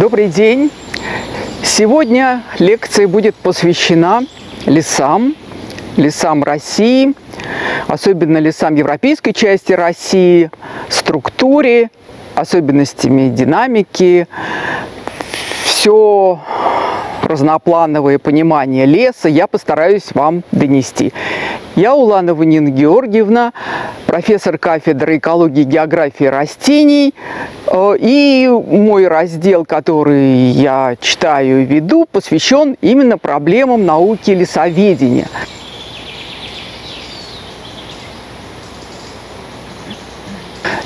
Добрый день! Сегодня лекция будет посвящена лесам, лесам России, особенно лесам европейской части России, структуре, особенностями динамики. Все разноплановое понимание леса я постараюсь вам донести. Я Уланова Нина Георгиевна, профессор кафедры экологии и географии растений. Э, и мой раздел, который я читаю и веду, посвящен именно проблемам науки лесоведения.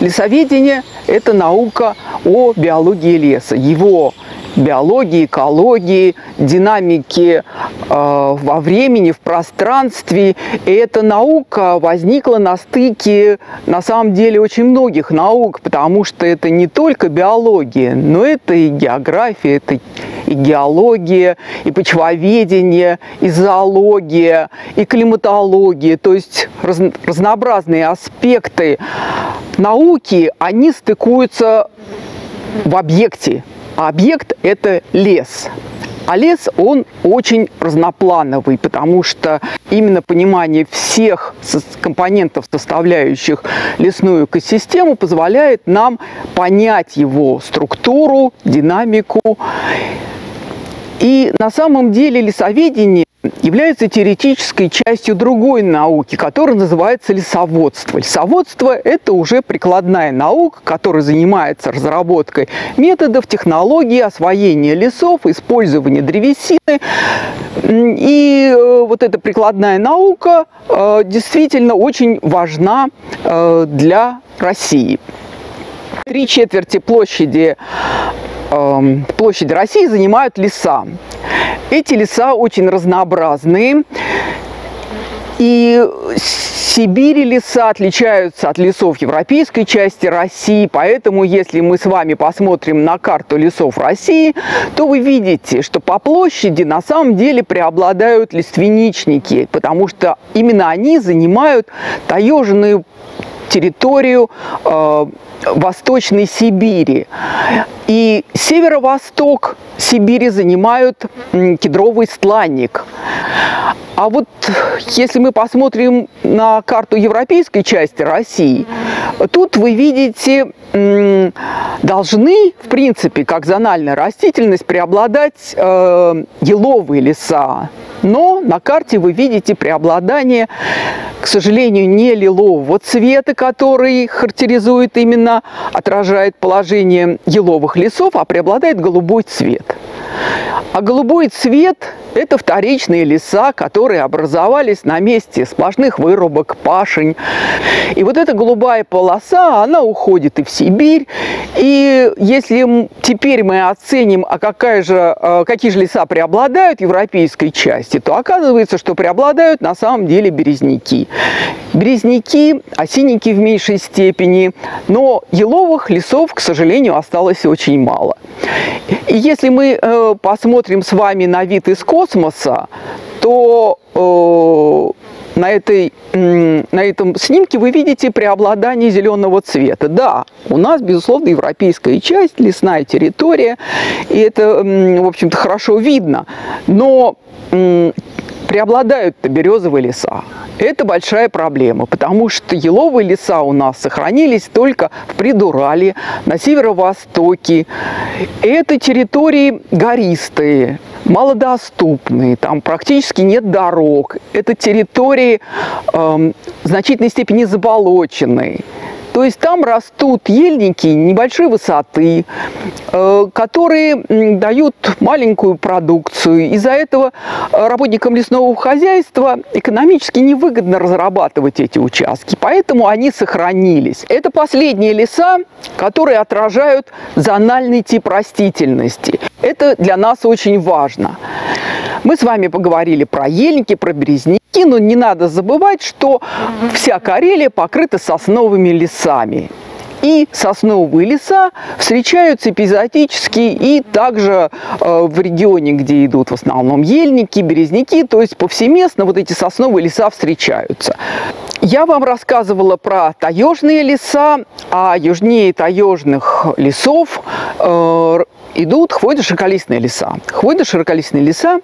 Лесоведение – это наука о биологии леса, его биологии, экологии, динамики э, во времени, в пространстве. И эта наука возникла на стыке, на самом деле, очень многих наук, потому что это не только биология, но это и география, это и геология, и почвоведение, и зоология, и климатология. То есть раз, разнообразные аспекты науки, они стыкуются в объекте, а объект – это лес. А лес, он очень разноплановый, потому что именно понимание всех компонентов, составляющих лесную экосистему, позволяет нам понять его структуру, динамику. И на самом деле лесоведение является теоретической частью другой науки, которая называется лесоводство. Лесоводство – это уже прикладная наука, которая занимается разработкой методов, технологий освоения лесов, использования древесины. И э, вот эта прикладная наука э, действительно очень важна э, для России. Три четверти площади площади России занимают леса. Эти леса очень разнообразные. И Сибири леса отличаются от лесов европейской части России, поэтому если мы с вами посмотрим на карту лесов России, то вы видите, что по площади на самом деле преобладают лиственничники, потому что именно они занимают таежную территорию э, Восточной Сибири. И северо-восток Сибири занимают кедровый стланник. А вот если мы посмотрим на карту европейской части России, тут вы видите, должны, в принципе, как зональная растительность, преобладать э, еловые леса. Но на карте вы видите преобладание, к сожалению, не лилового цвета, который характеризует именно, отражает положение еловых лесов, а преобладает голубой цвет. А голубой цвет – это вторичные леса, которые образовались на месте сплошных вырубок, пашень. И вот эта голубая полоса, она уходит и в Сибирь. И если теперь мы оценим, а какая же, э, какие же леса преобладают в европейской части, то оказывается, что преобладают на самом деле березняки. Березняки, осинники в меньшей степени, но еловых лесов, к сожалению, осталось очень мало. И если мы э, посмотрим с вами на вид из космоса, то э, на, этой, на этом снимке вы видите преобладание зеленого цвета. Да, у нас, безусловно, европейская часть, лесная территория, и это, в общем-то, хорошо видно. Но преобладают березовые леса. Это большая проблема, потому что еловые леса у нас сохранились только в Придурале, на северо-востоке. Это территории гористые, малодоступные, там практически нет дорог. Это территории э, в значительной степени заболоченные. То есть там растут ельники небольшой высоты, э, которые дают маленькую продукцию. Из-за этого э, работникам лесного хозяйства экономически невыгодно разрабатывать эти участки, поэтому они сохранились. Это последние леса, которые отражают зональный тип растительности. Это для нас очень важно. Мы с вами поговорили про ельники, про березняки, но не надо забывать, что вся Карелия покрыта сосновыми лесами. И сосновые леса встречаются эпизодически и также э, в регионе, где идут в основном ельники, березняки, то есть повсеместно вот эти сосновые леса встречаются. Я вам рассказывала про таежные леса, а южнее таежных лесов э, идут хвойно-широколистные леса. Хвойно-широколистные леса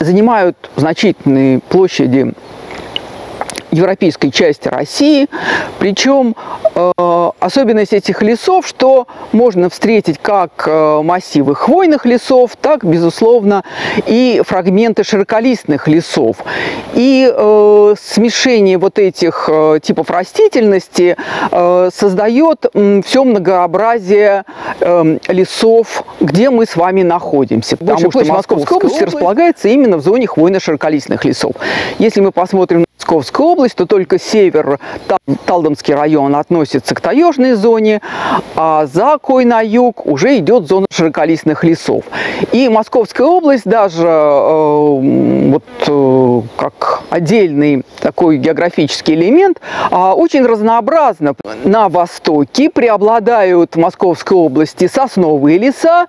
занимают значительные площади европейской части России. Причем э, особенность этих лесов, что можно встретить как э, массивы хвойных лесов, так, безусловно, и фрагменты широколистных лесов. И э, смешение вот этих э, типов растительности э, создает э, все многообразие э, лесов, где мы с вами находимся. Потому что Московская область располагается именно в зоне хвойно-широколистных лесов. Если мы посмотрим на Московскую область, то только север, Талдомский район относится к таежной зоне, а за Кой на юг уже идет зона широколистных лесов. И Московская область даже э, вот э, как отдельный такой географический элемент э, очень разнообразна. На востоке преобладают в Московской области сосновые леса,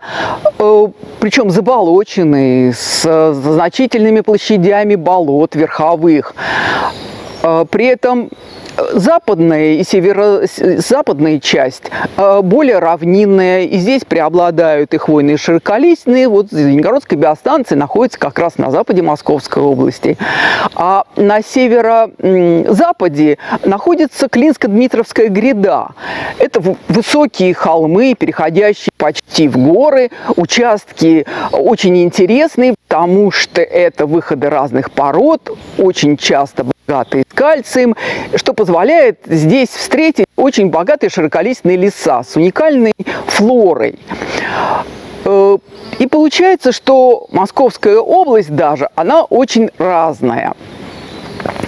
э, причем заболоченные, с значительными площадями болот верховых. Э, при этом западная и северо-западная часть э, более равнинная, и здесь преобладают и хвойные широколистные. Вот Зеленогородская биостанция находится как раз на западе Московской области. А на северо-западе находится Клинско-Дмитровская гряда. Это высокие холмы, переходящие почти в горы, участки очень интересные, потому что это выходы разных пород, очень часто богатые кальцием, что позволяет здесь встретить очень богатые широколистные леса с уникальной флорой. Э, и получается, что Московская область даже, она очень разная.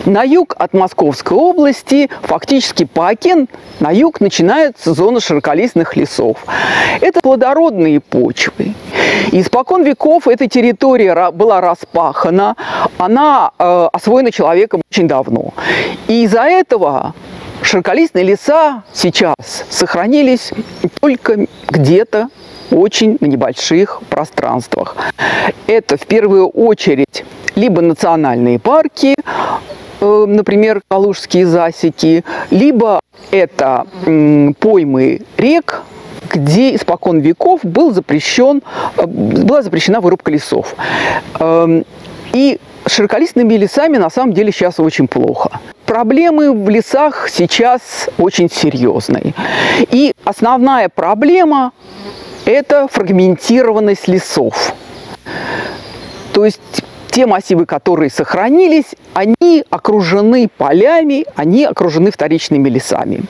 На юг от Московской области, фактически по Окен, на юг начинается зона широколистных лесов. Это плодородные почвы. Испокон веков эта территория была распахана, она э, освоена человеком очень давно. И из-за этого широколистные леса сейчас сохранились только где-то очень небольших пространствах. Это в первую очередь либо национальные парки, э, например, Калужские засеки, либо это поймы рек, где испокон веков был запрещен, э, была запрещена вырубка лесов. Эм, и широколистными лесами на самом деле сейчас очень плохо. Проблемы в лесах сейчас очень серьезные. И основная проблема – это фрагментированность лесов. То есть те массивы, которые сохранились, они окружены полями, они окружены вторичными лесами.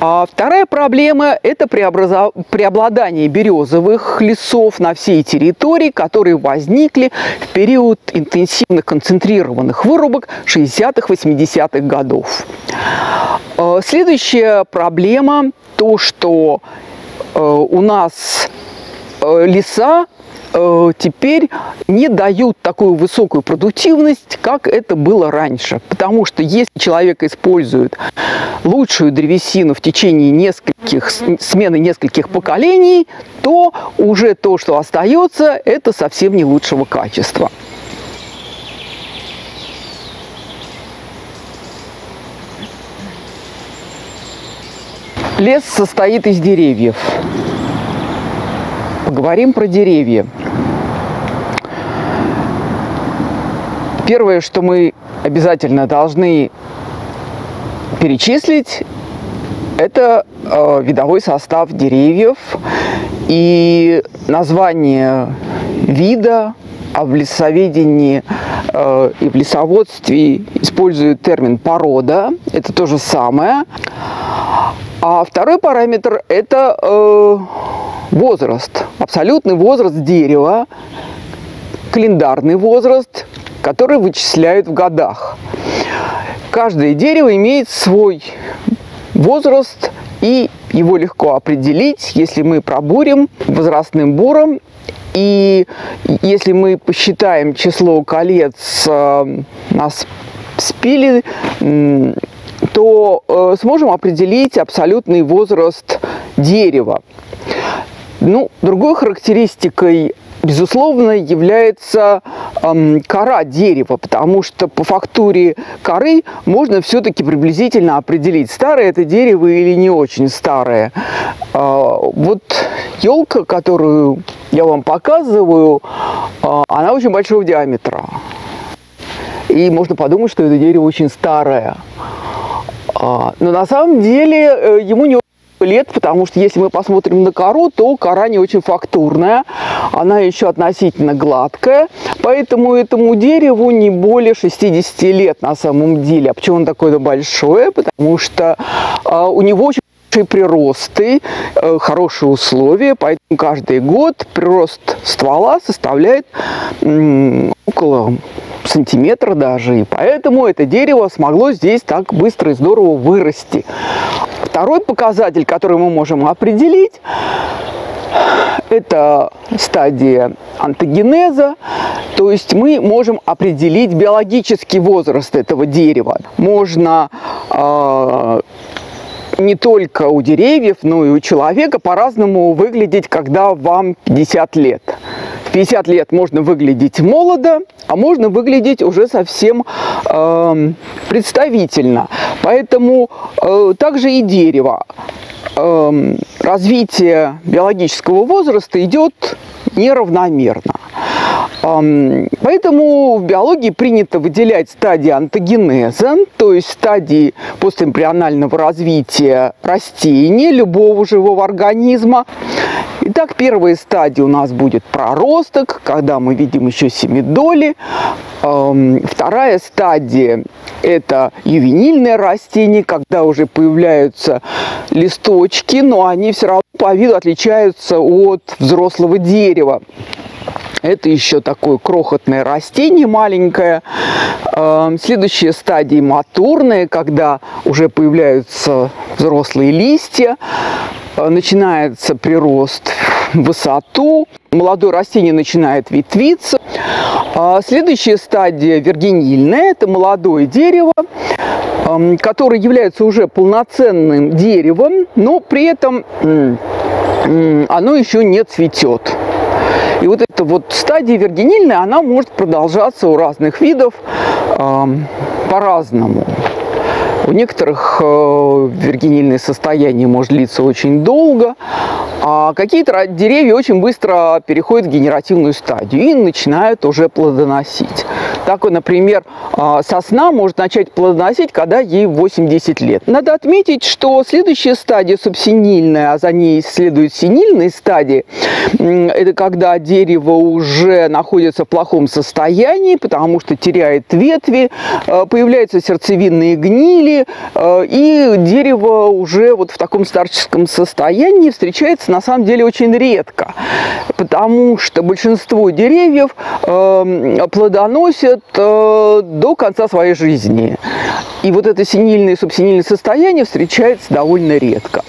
А вторая проблема – это преобладание березовых лесов на всей территории, которые возникли в период интенсивных концентрированных вырубок 60-х, 80-х годов. А следующая проблема – то, что у нас э, леса Э, теперь не дают такую высокую продуктивность, как это было раньше. Потому что если человек использует лучшую древесину в течение нескольких, смены нескольких поколений, то уже то, что остается, это совсем не лучшего качества. Лес состоит из деревьев. Поговорим про деревья. Первое, что мы обязательно должны перечислить, это э, видовой состав деревьев и название вида, а в лесоведении э, и в лесоводстве используют термин порода, это то же самое. А второй параметр – это э, возраст, абсолютный возраст дерева, календарный возраст – которые вычисляют в годах. Каждое дерево имеет свой возраст, и его легко определить, если мы пробурим возрастным буром. И если мы посчитаем число колец э, на спиле то э, сможем определить абсолютный возраст дерева. Ну, другой характеристикой безусловно, является эм, кора дерева, потому что по фактуре коры можно все-таки приблизительно определить, старое это дерево или не очень старое. Э, вот елка, которую я вам показываю, э, она очень большого диаметра. И можно подумать, что это дерево очень старое. Э, но на самом деле э, ему не лет, потому что если мы посмотрим на кору, то кора не очень фактурная, она еще относительно гладкая, поэтому этому дереву не более 60 лет на самом деле. А почему он такое большое? Потому что а, у него очень большие приросты, э, хорошие условия, поэтому каждый год прирост ствола составляет около сантиметра даже, и поэтому это дерево смогло здесь так быстро и здорово вырасти. Второй показатель, который мы можем определить, это стадия антогенеза, то есть мы можем определить биологический возраст этого дерева. Можно э, не только у деревьев, но и у человека по-разному выглядеть, когда вам 50 лет. 50 лет можно выглядеть молодо, а можно выглядеть уже совсем э, представительно. Поэтому э, также и дерево. Э, развитие биологического возраста идет неравномерно. Поэтому в биологии принято выделять стадии антогенеза, то есть стадии постэмбрионального развития растения, любого живого организма. Итак, первая стадия у нас будет проросток, когда мы видим еще семидоли. Вторая стадия – это ювенильное растение, когда уже появляются листочки, но они все равно по виду отличаются от взрослого дерева. Это еще такое крохотное растение маленькое. Эм, следующая стадия матурная, когда уже появляются взрослые листья, э, начинается прирост в высоту, молодое растение начинает ветвиться. А следующая стадия вергенильная, это молодое дерево, эм, которое является уже полноценным деревом, но при этом оно еще не цветет. И вот эта вот стадия вергенильная, она может продолжаться у разных видов э, по-разному. У некоторых э, вергенильное состояние может длиться очень долго, а какие-то деревья очень быстро переходят в генеративную стадию и начинают уже плодоносить. Так, например, э, сосна может начать плодоносить, когда ей 80 лет. Надо отметить, что следующая стадия субсинильная, а за ней следует синильная стадия, это когда дерево уже находится в плохом состоянии, потому что теряет ветви, э, появляются сердцевинные гнили, Э, и дерево уже вот в таком старческом состоянии встречается на самом деле очень редко, потому что большинство деревьев э, плодоносят э, до конца своей жизни. И вот это синильное и субсинильное состояние встречается довольно редко.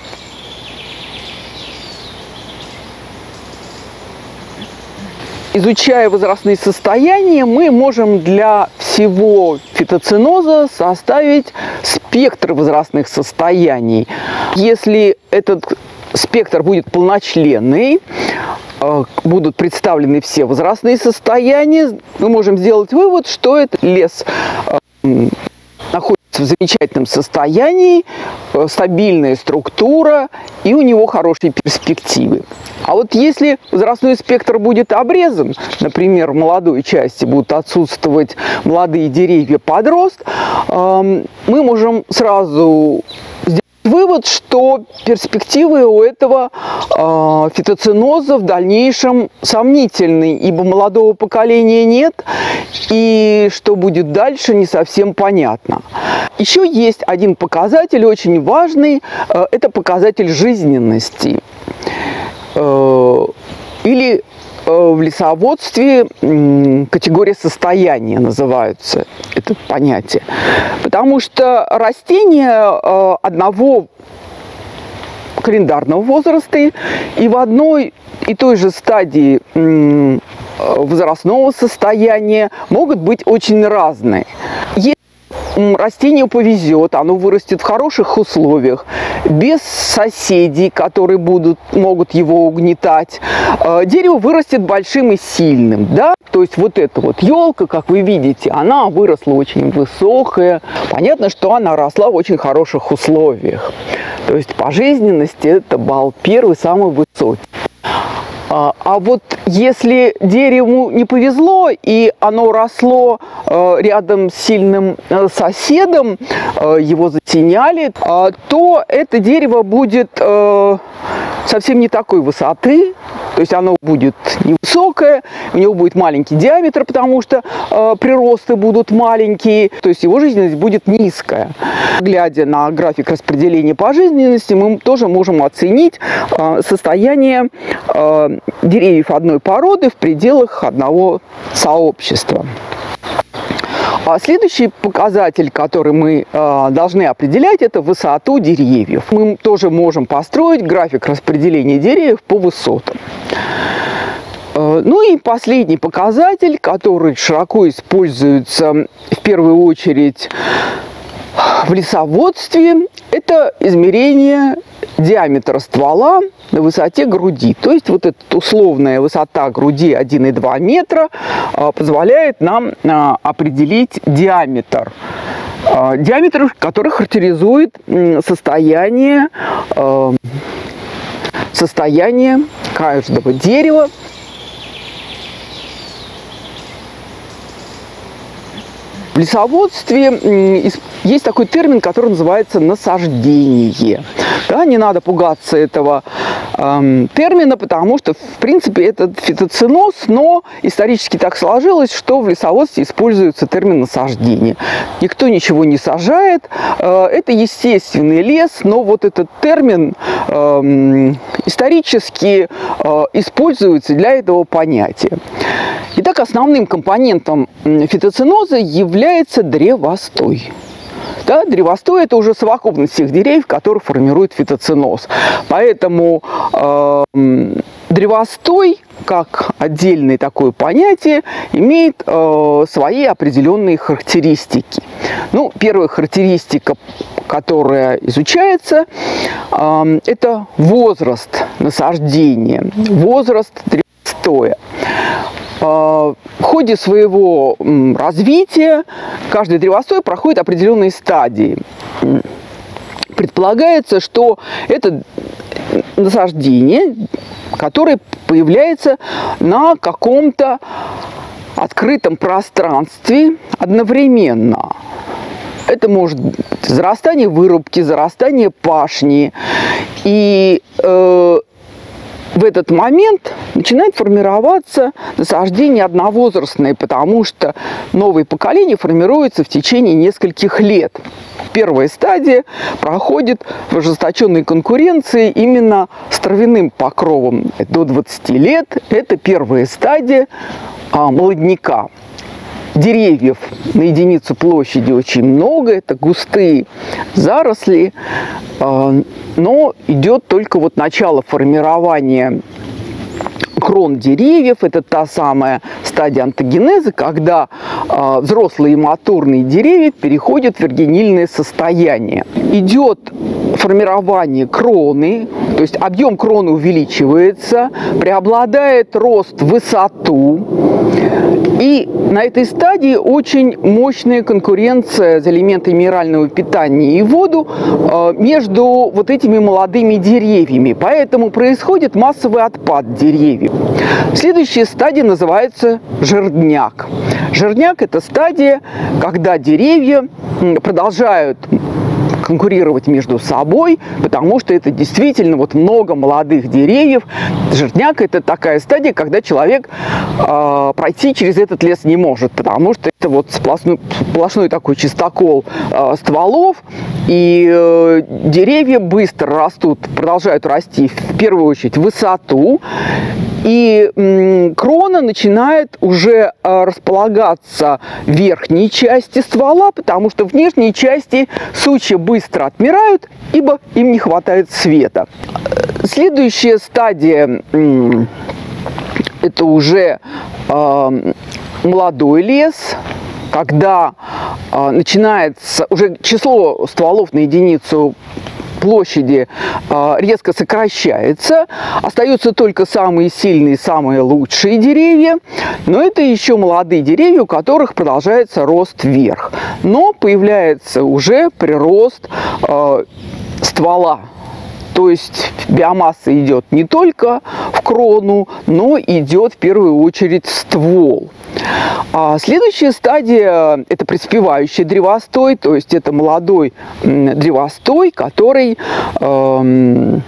Изучая возрастные состояния, мы можем для всего фитоциноза составить спектр возрастных состояний. Если этот спектр будет полночленный, э, будут представлены все возрастные состояния, мы можем сделать вывод, что этот лес э, в замечательном состоянии, э, стабильная структура и у него хорошие перспективы. А вот если возрастной спектр будет обрезан, например, в молодой части будут отсутствовать молодые деревья подрост, мы можем сразу вывод, что перспективы у этого э, фитоциноза в дальнейшем сомнительны, ибо молодого поколения нет, и что будет дальше, не совсем понятно. Еще есть один показатель очень важный, э, это показатель жизненности. Э, или в лесоводстве категория состояния называются это понятие. Потому что растения э, одного календарного возраста и в одной и той же стадии возрастного состояния могут быть очень разные. Растению повезет, оно вырастет в хороших условиях, без соседей, которые будут, могут его угнетать. Э, дерево вырастет большим и сильным, да, то есть вот эта вот елка, как вы видите, она выросла очень высокая. Понятно, что она росла в очень хороших условиях. То есть по жизненности это бал первый, самый высокий. А, а вот если дереву не повезло, и оно росло э, рядом с сильным э, соседом, э, его затеняли, то это дерево будет совсем не такой высоты, то есть оно будет невысокое, у него будет маленький диаметр, потому что э, приросты будут маленькие, то есть его жизненность будет низкая. Глядя на график распределения по жизненности, мы тоже можем оценить э, состояние э, деревьев одной породы в пределах одного сообщества. А следующий показатель, который мы э, должны определять, это высоту деревьев. Мы тоже можем построить график распределения деревьев по высотам. Э, ну и последний показатель, который широко используется в первую очередь в лесоводстве, это измерение диаметра ствола на высоте груди. То есть вот эта условная высота груди 1,2 метра а, позволяет нам а, определить диаметр. А, диаметр, который характеризует состояние, состояние каждого дерева В лесоводстве есть такой термин, который называется насаждение. Да, не надо пугаться этого эм, термина, потому что, в принципе, это фитоциноз, но исторически так сложилось, что в лесоводстве используется термин насаждение. Никто ничего не сажает, э, это естественный лес, но вот этот термин э, исторически э, используется для этого понятия. Итак, основным компонентом фитоциноза является древостой. Да, древостой – это уже совокупность всех деревьев, которые формируют фитоциноз. Поэтому э, древостой, как отдельное такое понятие, имеет э, свои определенные характеристики. Ну, первая характеристика, которая изучается, э, это возраст насаждения, возраст древостоя. А, в ходе своего развития каждый древостой проходит определенные стадии. Предполагается, что это насаждение, которое появляется на каком-то открытом пространстве одновременно. Это может быть зарастание вырубки, зарастание пашни. И э, в этот момент начинает формироваться насаждение одновозрастное, потому что новое поколение формируется в течение нескольких лет. Первая стадия проходит в ожесточенной конкуренции именно с травяным покровом. До 20 лет это первая стадия а, молодняка деревьев на единицу площади очень много, это густые заросли, а, но идет только вот начало формирования крон деревьев. Это та самая стадия антогенеза, когда э, взрослые матурные деревья переходят в вергенильное состояние. Идет формирование кроны, то есть объем кроны увеличивается, преобладает рост в высоту. И на этой стадии очень мощная конкуренция за элементы минерального питания и воду э, между вот этими молодыми деревьями. Поэтому происходит массовый отпад деревьев. Следующая стадия называется жердняк. Жердняк – это стадия, когда деревья продолжают конкурировать между собой, потому что это действительно вот много молодых деревьев. Жердняк – это такая стадия, когда человек э, пройти через этот лес не может, потому что это вот сплошной, сплошной такой чистокол э, стволов, и э, деревья быстро растут, продолжают расти в первую очередь высоту, и крона начинает уже а, располагаться в верхней части ствола, потому что в нижней части сучья быстро отмирают, ибо им не хватает света. Следующая стадия – это уже молодой лес, когда э, начинается уже число стволов на единицу площади э, резко сокращается, остаются только самые сильные, самые лучшие деревья, но это еще молодые деревья, у которых продолжается рост вверх. Но появляется уже прирост э, ствола то есть биомасса идет не только в крону, но идет в первую очередь в ствол. А следующая стадия – это приспевающий древостой, то есть это молодой древостой, который э,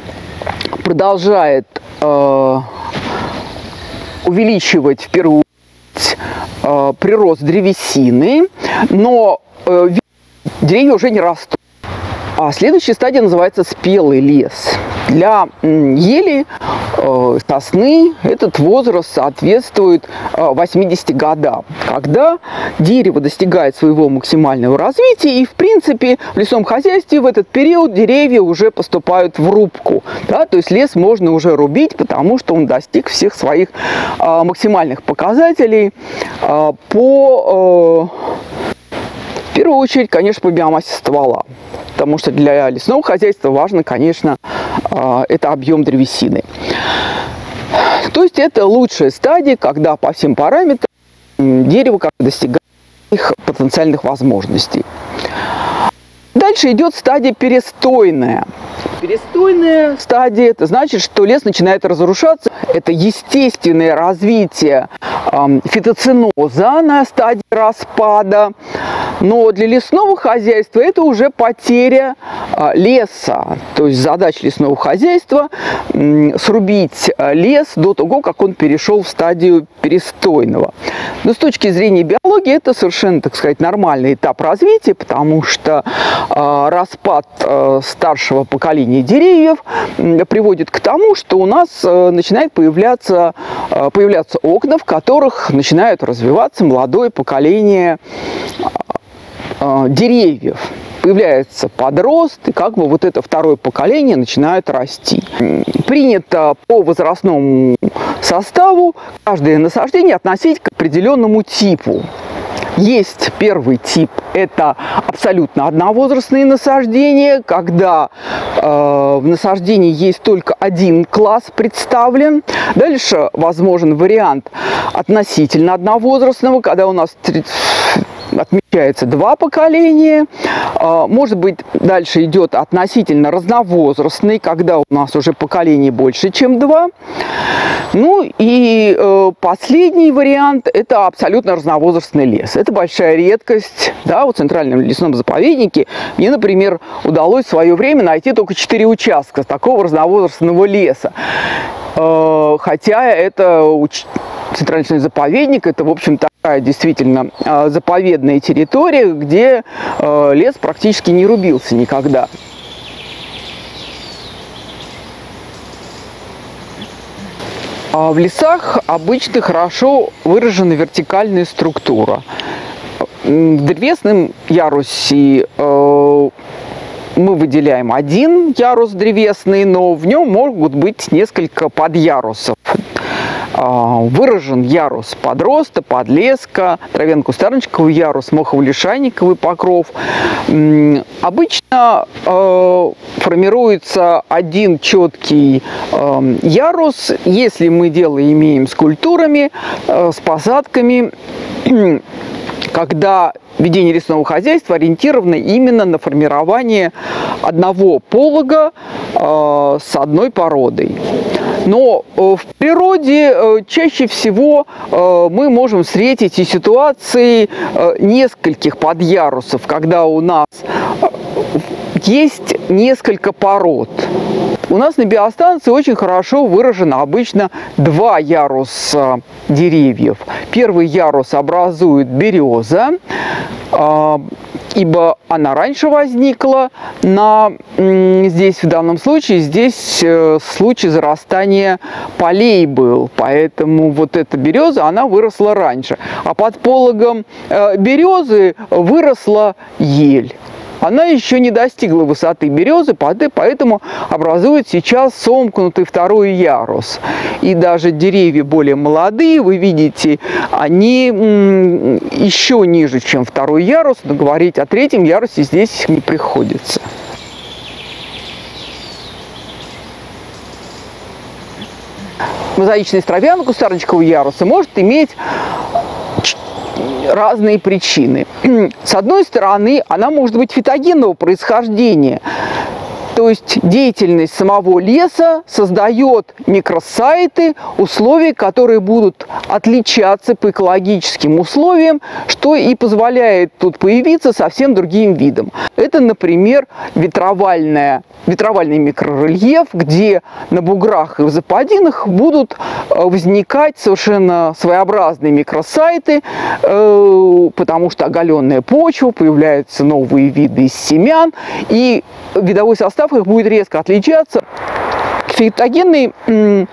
продолжает э, увеличивать в первую очередь э, прирост древесины, но э, деревья уже не растут. А следующая стадия называется спелый лес. Для ели, э, сосны этот возраст соответствует 80 э, годам, когда дерево достигает своего максимального развития, и, в принципе, в лесном хозяйстве в этот период деревья уже поступают в рубку. Да? То есть лес можно уже рубить, потому что он достиг всех своих э, максимальных показателей по в первую очередь, конечно, по биомассе ствола потому что для лесного хозяйства важно, конечно, а, это объем древесины. То есть это лучшая стадия, когда по всем параметрам дерево как достигает их потенциальных возможностей. Дальше идет стадия перестойная. Перестойная стадия, это значит, что лес начинает разрушаться. Это естественное развитие фитоциноза на стадии распада. Но для лесного хозяйства это уже потеря э, леса. То есть задача лесного хозяйства срубить лес до того, как он перешел в стадию перестойного. Но с точки зрения биологии это совершенно, так сказать, нормальный этап развития, потому что э, распад э, старшего поколения деревьев приводит к тому, что у нас э, начинает появляться, э, появляться окна, в которых начинают развиваться молодое поколение деревьев появляется подрост, и как бы вот это второе поколение начинает расти. Принято по возрастному составу каждое насаждение относить к определенному типу. Есть первый тип, это абсолютно одновозрастные насаждения, когда э, в насаждении есть только один класс представлен. Дальше возможен вариант относительно одновозрастного, когда у нас отмечается два поколения. А, может быть, дальше идет относительно разновозрастный, когда у нас уже поколений больше, чем два. Ну и э, последний вариант – это абсолютно разновозрастный лес. Это большая редкость. Да, в Центральном лесном заповеднике мне, например, удалось в свое время найти только четыре участка такого разновозрастного леса. Э, хотя это центральный заповедник, это, в общем, такая действительно э, заповедная территория, где э, лес практически не рубился никогда. А в лесах обычно хорошо выражена вертикальная структура. В древесном ярусе мы выделяем один ярус древесный, но в нем могут быть несколько подярусов. А, выражен ярус подроста, подлеска, травянку-старничковый ярус, мохово-лишайниковый покров. Обычно э, формируется один четкий э, ярус, если мы дело имеем с культурами, э, с посадками, когда ведение лесного хозяйства ориентировано именно на формирование одного полога э, с одной породой. Но э, в природе э, чаще всего э, мы можем встретить и ситуации нескольких подярусов, когда у нас есть несколько пород. У нас на биостанции очень хорошо выражено обычно два яруса деревьев. Первый ярус образует береза, ибо она раньше возникла на, здесь в данном случае, здесь э, случай зарастания полей был, поэтому вот эта береза, она выросла раньше. А под пологом э, березы выросла ель. Она еще не достигла высоты березы, поэтому образует сейчас сомкнутый второй ярус. И даже деревья более молодые, вы видите, они еще ниже, чем второй ярус, но говорить о третьем ярусе здесь не приходится. Мозаичность травянка кустарничкового яруса может иметь разные причины. С одной стороны, она может быть фитогенного происхождения. То есть деятельность самого леса создает микросайты, условия, которые будут отличаться по экологическим условиям, что и позволяет тут появиться совсем другим видом. Это, например, ветровальная, ветровальный микрорельеф, где на буграх и в западинах будут э, возникать совершенно своеобразные микросайты, э, потому что оголенная почва, появляются новые виды из семян, и видовой состав их будет резко отличаться. К фитогенной э,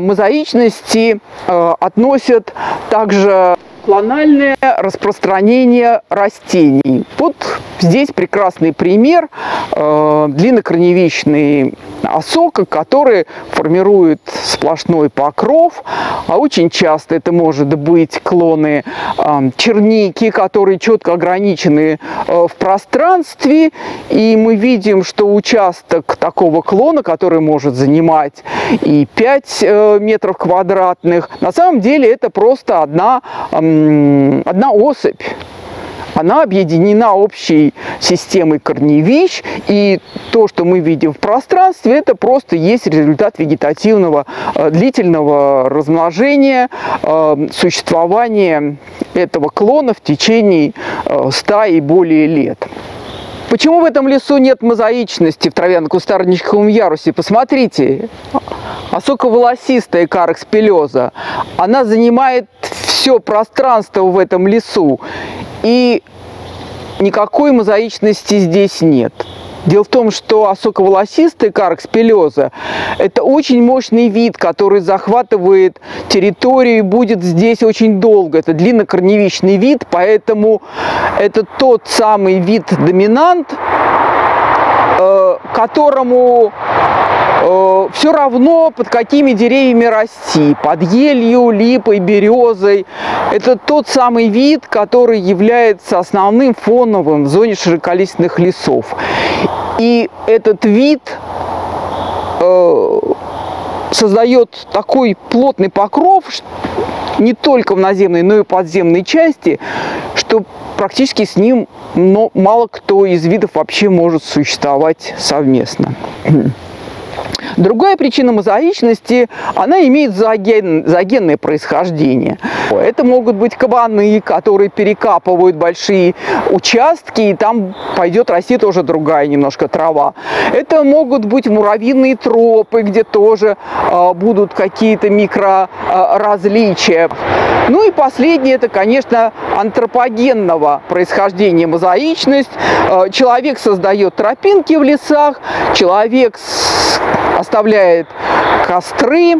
мозаичности э, относят также клональное распространение растений. Вот здесь прекрасный пример э, длиннокорневичный осока, который формирует сплошной покров, а очень часто это может быть клоны э, черники, которые четко ограничены э, в пространстве, и мы видим, что участок такого клона, который может занимать и 5 э, метров квадратных, на самом деле это просто одна, э, одна особь она объединена общей системой корневищ, и то, что мы видим в пространстве, это просто есть результат вегетативного э, длительного размножения, э, существования этого клона в течение 100 э, и более лет. Почему в этом лесу нет мозаичности в травяно-кустарничковом ярусе? Посмотрите, осоковолосистая карекс пелеза, она занимает все пространство в этом лесу. И никакой мозаичности здесь нет. Дело в том, что осоковолосистый каркс пелеза – это очень мощный вид, который захватывает территорию и будет здесь очень долго. Это длиннокорневичный вид, поэтому это тот самый вид доминант, э, которому э, все равно под какими деревьями расти, под елью, липой, березой. Это тот самый вид, который является основным фоновым в зоне широколиственных лесов. И этот вид э, создает такой плотный покров не только в наземной, но и подземной части, что практически с ним но мало кто из видов вообще может существовать совместно. Другая причина мозаичности, она имеет зооген, зоогенное происхождение. Это могут быть кабаны, которые перекапывают большие участки, и там пойдет расти тоже другая немножко трава. Это могут быть муравьиные тропы, где тоже э, будут какие-то микроразличия. Ну и последнее, это, конечно, антропогенного происхождения мозаичность. Э, человек создает тропинки в лесах, человек оставляет костры,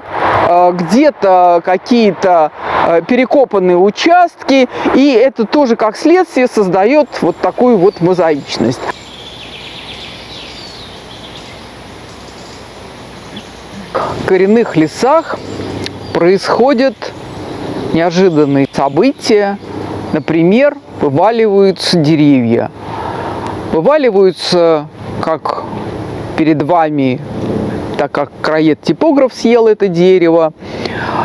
э, где-то какие-то э, перекопанные участки, и это тоже как следствие создает вот такую вот мозаичность. В коренных лесах происходят неожиданные события. Например, вываливаются деревья. Вываливаются, как перед вами так как краед-типограф съел это дерево,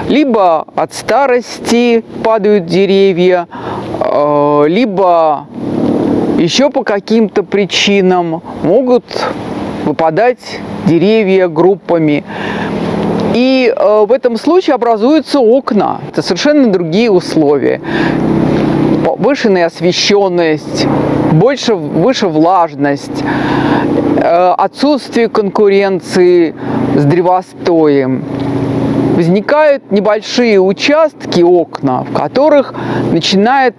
либо от старости падают деревья, э, либо еще по каким-то причинам могут выпадать деревья группами. Э, в этом случае образуются окна. Это совершенно другие условия. Повышенная освещенность, больше, выше влажность, Э, отсутствие конкуренции с древостоем. Возникают небольшие участки, окна, в которых начинает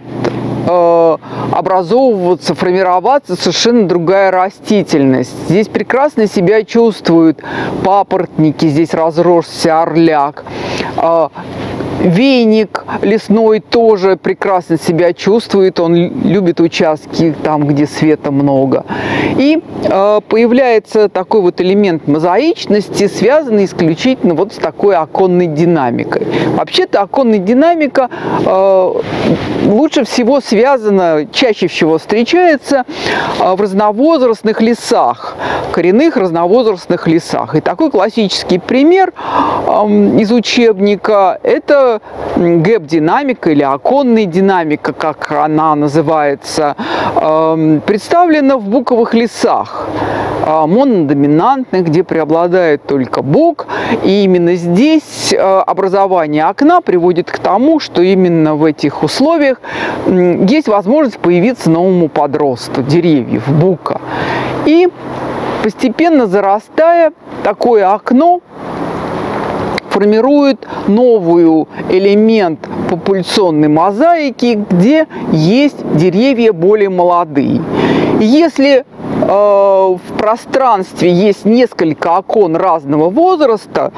образовываться, формироваться совершенно другая растительность. Здесь прекрасно себя чувствуют папоротники, здесь разросся орляк. Веник лесной тоже прекрасно себя чувствует, он любит участки там, где света много. И э, появляется такой вот элемент мозаичности, связанный исключительно вот с такой оконной динамикой. Вообще-то оконная динамика э, лучше всего связана, чаще всего встречается э, в разновозрастных лесах, коренных разновозрастных лесах. И такой классический пример э, из учебника – это гэп-динамика или оконная динамика, как она называется, э, представлена в буковых лесах монодоминантных, где преобладает только бук. И именно здесь образование окна приводит к тому, что именно в этих условиях есть возможность появиться новому подросту деревьев, бука. И постепенно зарастая, такое окно формирует новую элемент популяционной мозаики, где есть деревья более молодые. Если э, в пространстве есть несколько окон разного возраста,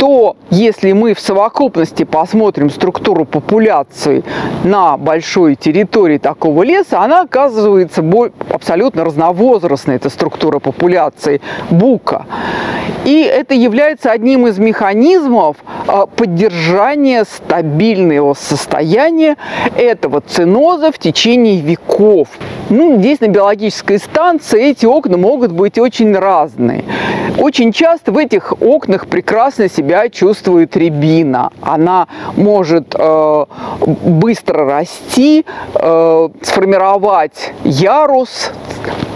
то если мы в совокупности посмотрим структуру популяции на большой территории такого леса, она оказывается абсолютно разновозрастной, эта структура популяции бука. И это является одним из механизмов а, поддержания стабильного состояния этого циноза в течение веков. Ну, здесь на биологической станции эти окна могут быть очень разные. Очень часто в этих окнах прекрасно себя чувствует рябина. Она может э, быстро расти, э, сформировать ярус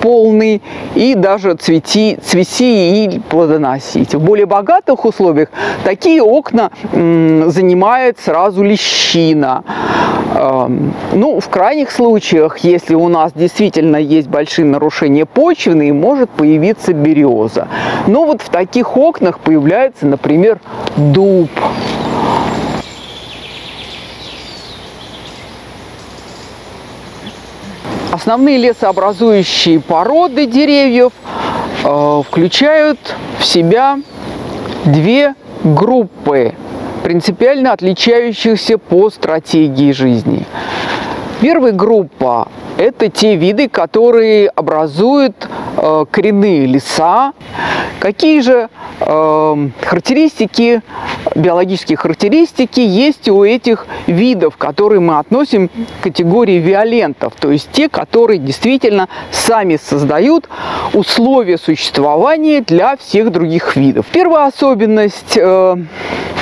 полный и даже цвети, цвести и плодоносить. В более богатых условиях такие окна м, занимает сразу лещина. Э, ну, в крайних случаях, если у нас действительно есть большие нарушения почвенные, может появиться береза. Но вот в таких окнах появляется, например, дуб. Основные лесообразующие породы деревьев э, включают в себя две группы, принципиально отличающихся по стратегии жизни. Первая группа – это те виды, которые образуют э, коренные леса. Какие же э, характеристики, биологические характеристики есть у этих видов, которые мы относим к категории виолентов, то есть те, которые действительно сами создают условия существования для всех других видов. Первая особенность э,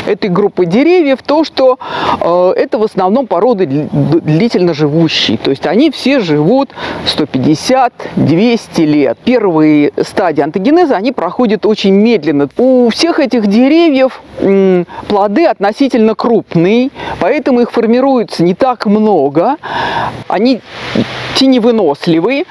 этой группы деревьев то, что э, это в основном породы длительно живущие. То есть они все живут 150-200 лет. Первые стадии антогенеза, они проходят очень медленно. У всех этих деревьев плоды относительно крупные, поэтому их формируется не так много. Они теневыносливые,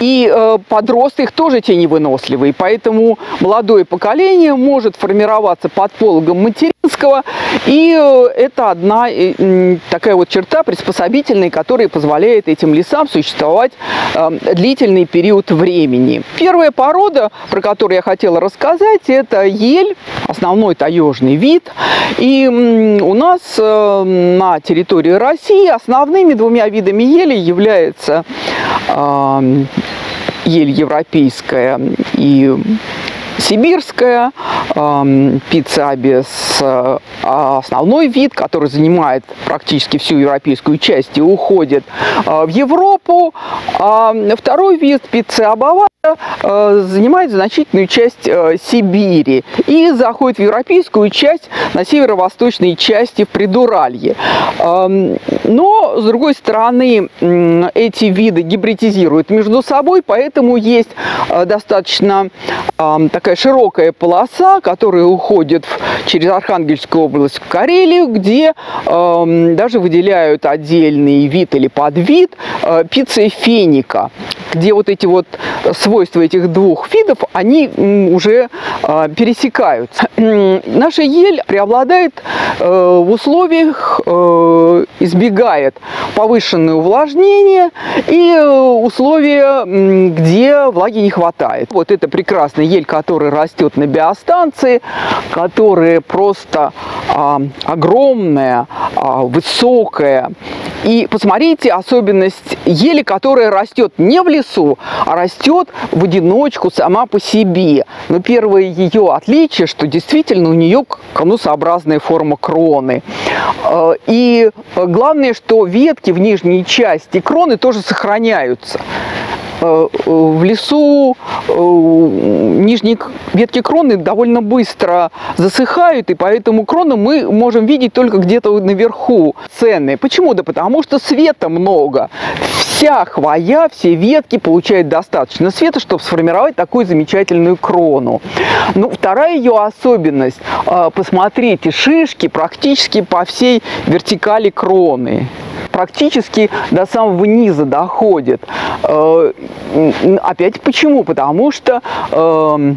и э, подросты их тоже теневыносливые, поэтому молодое поколение может формироваться под пологом материнского, и э, это одна э, такая вот черта приспособительная, которая позволяет этим лесам существовать длительный период времени. Первая порода, про которую я хотела рассказать, это ель, основной таежный вид, и у нас э, на территории России основными двумя видами ели являются э, ель европейская и сибирская, э, пиццабис э, основной вид, который занимает практически всю европейскую часть и уходит э, в Европу. А второй вид пиццабава Э, занимает значительную часть Сибири и заходит в европейскую часть на северо-восточной части в Придуралье. Но, с другой стороны, эти виды гибридизируют между собой, поэтому есть достаточно эм, такая широкая полоса, которая уходит через Архангельскую область в Карелию, где эм, даже выделяют отдельный вид или подвид пиццефеника, где вот эти вот свойства этих двух видов, они уже а, пересекаются. Наша ель преобладает э, в условиях, э, избегает повышенное увлажнение и э, условия, где влаги не хватает. Вот это прекрасная ель, которая растет на биостанции, которая просто а, огромная, а, высокая. И посмотрите особенность ели, которая растет не в лесу, а растет в одиночку сама по себе. Но первое ее отличие, что действительно у нее конусообразная форма кроны. Э, и главное, что ветки в нижней части кроны тоже сохраняются. Э, в лесу э, нижние ветки кроны довольно быстро засыхают, и поэтому крону мы можем видеть только где-то наверху цены. Почему? Да потому что света много. Вся хвоя, все ветки получают достаточно света, чтобы сформировать такую замечательную крону. Ну, вторая ее особенность, э, посмотрите, шишки практически по всей вертикали кроны практически до самого низа доходит. Опять почему? Потому что э,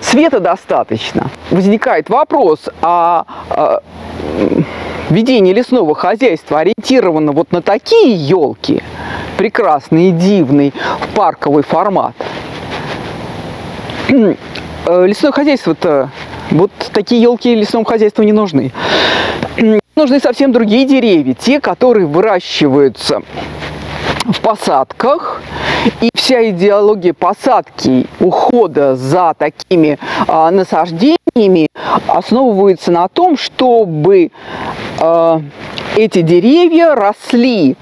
света достаточно. Возникает вопрос, а, а ведение лесного хозяйства ориентировано вот на такие елки, прекрасный дивный, в парковый формат. Э, лесное хозяйство-то, вот такие елки лесному хозяйству не нужны. Нужны совсем другие деревья, те, которые выращиваются в посадках. И вся идеология посадки, ухода за такими а, насаждениями основывается на том, чтобы а, эти деревья росли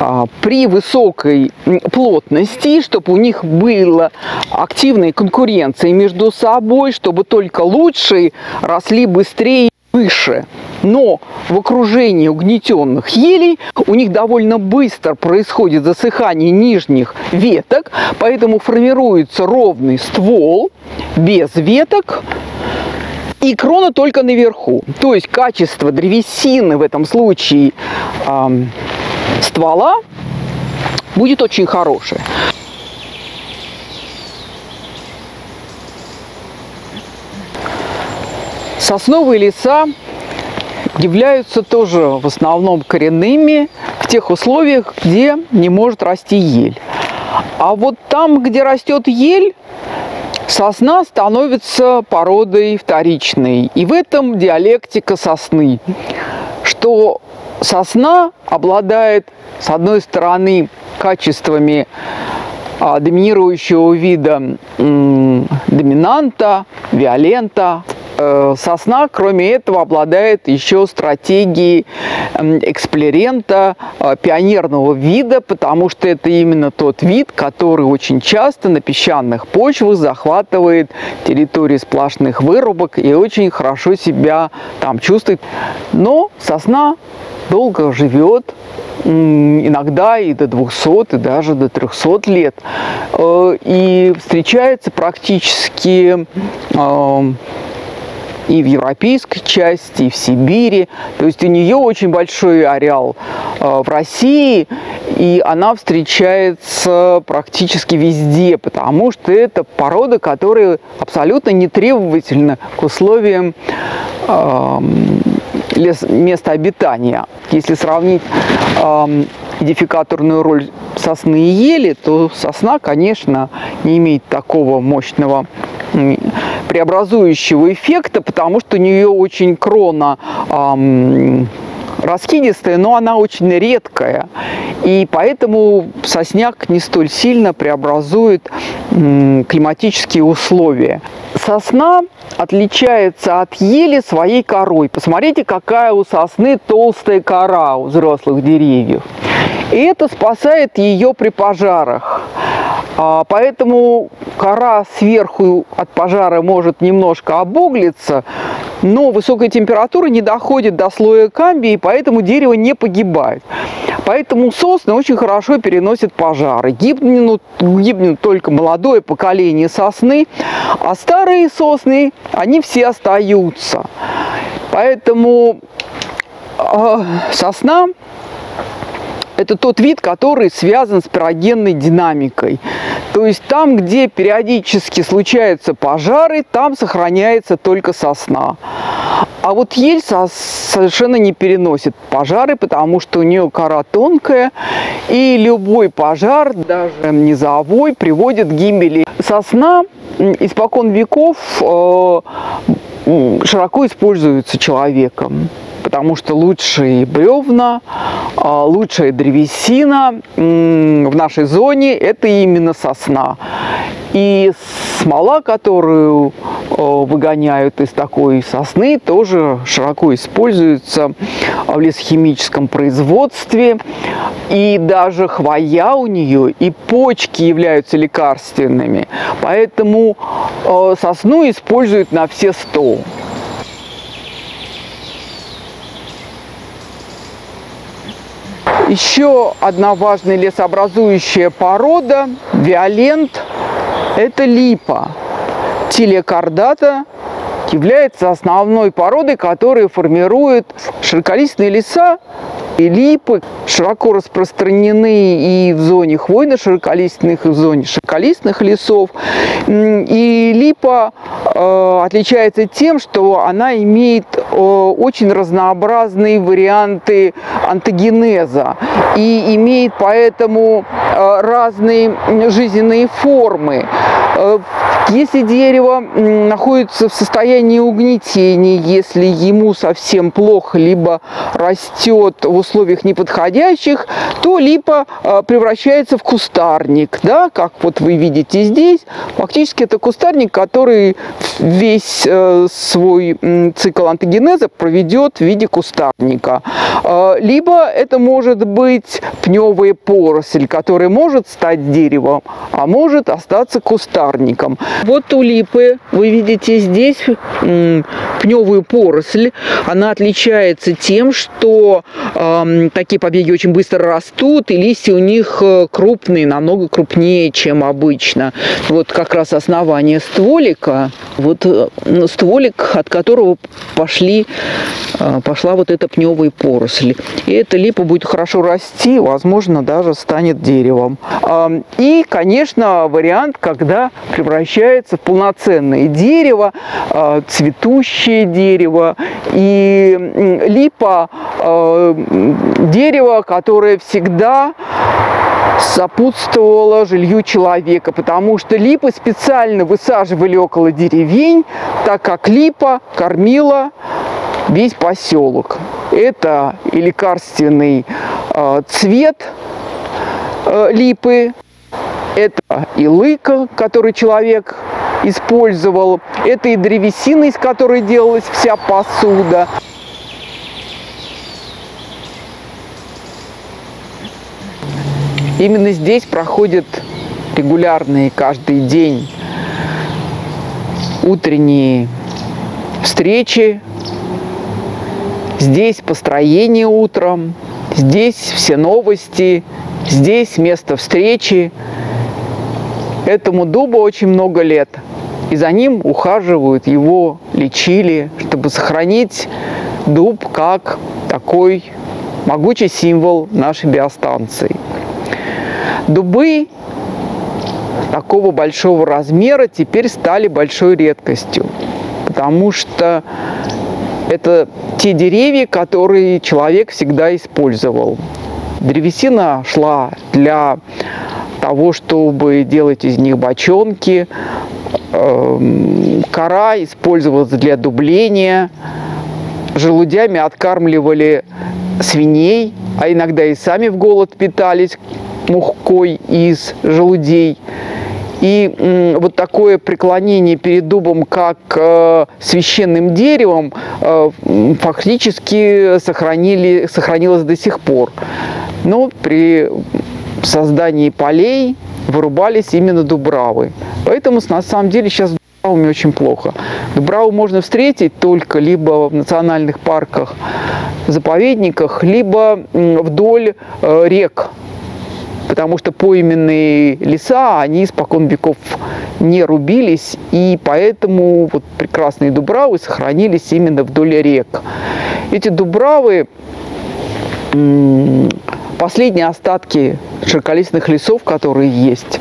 а, при высокой плотности, чтобы у них была активная конкуренция между собой, чтобы только лучшие росли быстрее выше. Но в окружении угнетенных елей у них довольно быстро происходит засыхание нижних веток, поэтому формируется ровный ствол без веток, и крона только наверху. То есть качество древесины в этом случае э, ствола будет очень хорошее. Сосновые леса являются тоже в основном коренными в тех условиях, где не может расти ель. А вот там, где растет ель, сосна становится породой вторичной. И в этом диалектика сосны, что сосна обладает, с одной стороны, качествами а, доминирующего вида доминанта, виолента, сосна, кроме этого, обладает еще стратегией эксплерента э, пионерного вида, потому что это именно тот вид, который очень часто на песчаных почвах захватывает территории сплошных вырубок и очень хорошо себя там чувствует. Но сосна долго живет, иногда и до 200, и даже до 300 лет. Э, и встречается практически и в европейской части, и в Сибири. То есть у нее очень большой ареал э, в России, и она встречается практически везде, потому что это порода, которая абсолютно не требовательна к условиям э, места обитания. Если сравнить э, идификаторную роль сосны и ели, то сосна, конечно, не имеет такого мощного преобразующего эффекта, потому что у нее очень крона эм, раскидистая, но она очень редкая. И поэтому сосняк не столь сильно преобразует климатические условия. Сосна отличается от ели своей корой. Посмотрите, какая у сосны толстая кора у взрослых деревьев. И это спасает ее при пожарах. А, поэтому кора сверху от пожара может немножко обуглиться, но высокая температура не доходит до слоя камбии, поэтому дерево не погибает. Поэтому сосны очень хорошо переносят пожары. Гибнут, гибнет только молодое поколение сосны, а старые сосны, они все остаются. Поэтому э, сосна это тот вид, который связан с пирогенной динамикой. То есть там, где периодически случаются пожары, там сохраняется только сосна. А вот ель совершенно не переносит пожары, потому что у нее кора тонкая, и любой пожар, даже низовой, приводит к гибели. Сосна испокон веков э, широко используется человеком потому что лучшие бревна, а, лучшая древесина в нашей зоне – это именно сосна. И смола, которую выгоняют из такой сосны, тоже широко используется в лесохимическом производстве. И даже хвоя у нее и почки являются лекарственными. Поэтому сосну используют на все сто. Еще одна важная лесообразующая порода – виолент – это липа. Телекардата является основной породой, которая формирует широколистные леса липы широко распространены и в зоне хвойно-широколистных, и в зоне широколистных лесов. И липа э, отличается тем, что она имеет э, очень разнообразные варианты антогенеза и имеет поэтому э, разные жизненные формы. Э, если дерево находится в состоянии угнетения, если ему совсем плохо, либо растет в условиях неподходящих, то липа э, превращается в кустарник, да, как вот вы видите здесь. Фактически это кустарник, который весь э, свой цикл антогенеза проведет в виде кустарника. Либо это может быть пневая поросль, которая может стать деревом, а может остаться кустарником. Вот тулипы, вы видите здесь пневую поросль. Она отличается тем, что э, такие побеги очень быстро растут, и листья у них э, крупные, намного крупнее, чем обычно. Вот как раз основание стволика, вот э, стволик, от которого пошли, э, пошла вот эта пневая поросль. И эта липа будет хорошо расти, возможно, даже станет деревом. Э, и, конечно, вариант, когда превращается превращается полноценное дерево, э, цветущее дерево. И липа э, дерево, которое всегда сопутствовало жилью человека, потому что липы специально высаживали около деревень, так как липа кормила весь поселок. Это и лекарственный э, цвет э, липы, это и лыка, который человек использовал, это и древесина, из которой делалась вся посуда. Именно здесь проходят регулярные каждый день утренние встречи. Здесь построение утром, здесь все новости, здесь место встречи. Этому дубу очень много лет. И за ним ухаживают, его лечили, чтобы сохранить дуб как такой могучий символ нашей биостанции. Дубы такого большого размера теперь стали большой редкостью, потому что это те деревья, которые человек всегда использовал. Древесина шла для того, чтобы делать из них бочонки. Эм, кора использовалась для дубления. Желудями откармливали свиней, а иногда и сами в голод питались мухкой из желудей. И вот такое преклонение перед дубом как э, священным деревом э, фактически сохранили, сохранилось до сих пор. Но при создании полей вырубались именно дубравы. Поэтому на самом деле сейчас дубравами очень плохо. Дубраву можно встретить только либо в национальных парках, заповедниках, либо вдоль э, рек. Потому что пойменные леса, они испокон веков не рубились, и поэтому вот прекрасные дубравы сохранились именно вдоль рек. Эти дубравы последние остатки широколистных лесов, которые есть.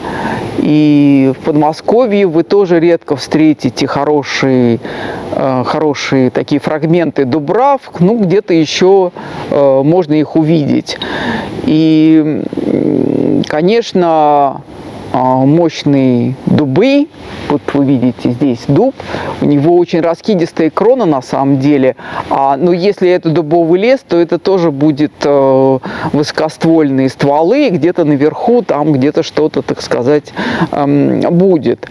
И в Подмосковье вы тоже редко встретите хорошие, э, хорошие такие фрагменты дубрав, ну где-то еще э, можно их увидеть. И, конечно, а, мощные дубы. Вот вы видите здесь дуб. У него очень раскидистая крона на самом деле. А, но если это дубовый лес, то это тоже будет э, высокоствольные стволы. Где-то наверху, там где-то что-то, так сказать, э, будет.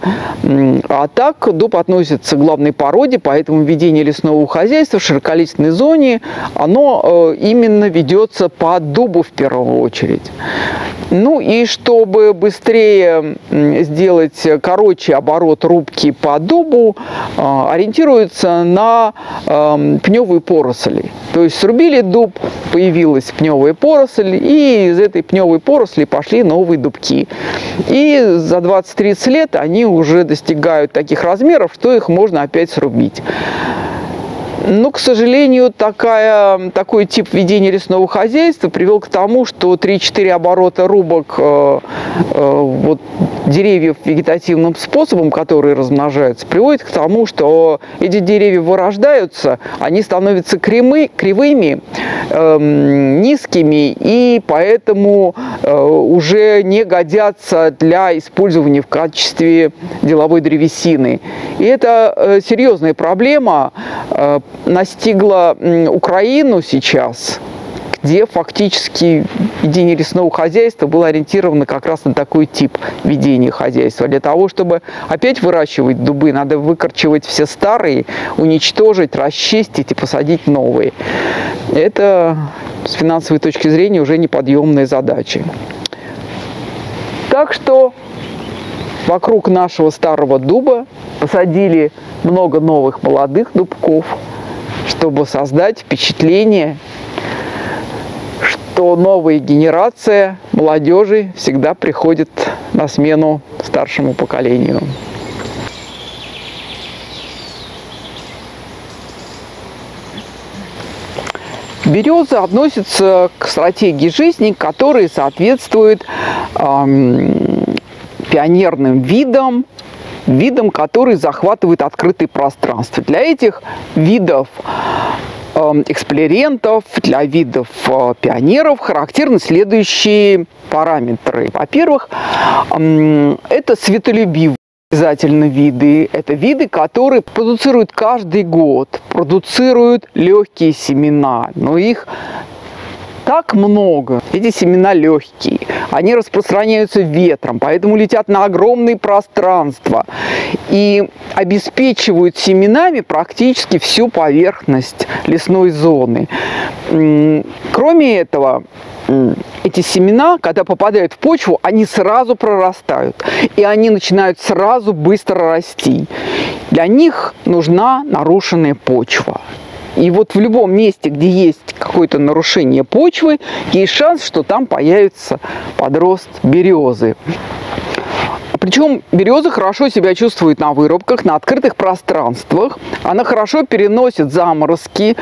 А так дуб относится к главной породе, поэтому ведение лесного хозяйства в широколистной зоне, оно э, именно ведется по дубу в первую очередь. Ну и чтобы быстрее сделать короче оборот рубки по дубу, а, ориентируется на пневые поросли. То есть срубили дуб, появилась пневая поросль, и из этой пневой поросли пошли новые дубки. И за 20-30 лет они уже достигают таких размеров, что их можно опять срубить. Ну, к сожалению, такая, такой тип ведения лесного хозяйства привел к тому, что 3-4 оборота рубок э, э, вот, деревьев вегетативным способом, которые размножаются, приводит к тому, что эти деревья вырождаются, они становятся кривы, кривыми, э, низкими, и поэтому э, уже не годятся для использования в качестве деловой древесины. И это э, серьезная проблема, э, настигла Украину сейчас, где фактически ведение лесного хозяйства было ориентировано как раз на такой тип ведения хозяйства. Для того, чтобы опять выращивать дубы, надо выкорчевать все старые, уничтожить, расчистить и посадить новые. Это с финансовой точки зрения уже неподъемные задачи. Так что вокруг нашего старого дуба посадили много новых молодых дубков – чтобы создать впечатление, что новая генерация молодежи всегда приходит на смену старшему поколению. Береза относится к стратегии жизни, которая соответствует эм, пионерным видам, видам, которые захватывают открытые пространства. Для этих видов эм, эксплерентов, для видов э, пионеров характерны следующие параметры. Во-первых, эм, это светолюбивые обязательно виды. Это виды, которые продуцируют каждый год, продуцируют легкие семена, но их так много. Эти семена легкие, они распространяются ветром, поэтому летят на огромные пространства и обеспечивают семенами практически всю поверхность лесной зоны. Кроме этого, эти семена, когда попадают в почву, они сразу прорастают. И они начинают сразу быстро расти. Для них нужна нарушенная почва. И вот в любом месте, где есть какое-то нарушение почвы, есть шанс, что там появится подрост березы. Причем береза хорошо себя чувствует на вырубках, на открытых пространствах. Она хорошо переносит заморозки.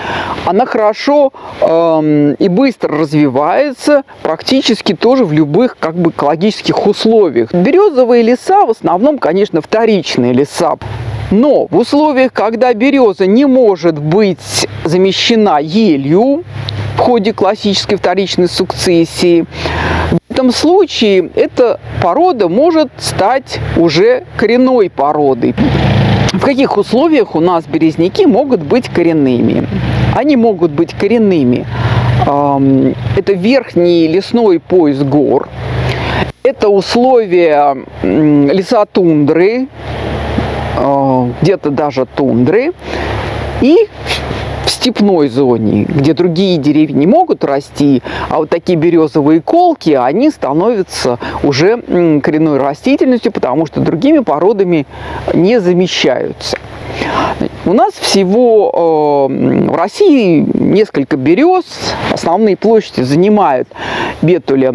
Она хорошо эм, и быстро развивается практически тоже в любых как бы экологических условиях. Березовые леса в основном, конечно, вторичные леса. Но в условиях, когда береза не может быть замещена елью в ходе классической вторичной сукцессии, этом случае эта порода может стать уже коренной породой. В каких условиях у нас березняки могут быть коренными? Они могут быть коренными. Это верхний лесной пояс гор, это условия леса тундры, Э, где-то даже тундры, и степной зоне, где другие деревья не могут расти, а вот такие березовые колки, они становятся уже коренной растительностью, потому что другими породами не замещаются. У нас всего э, в России несколько берез. Основные площади занимают бетуля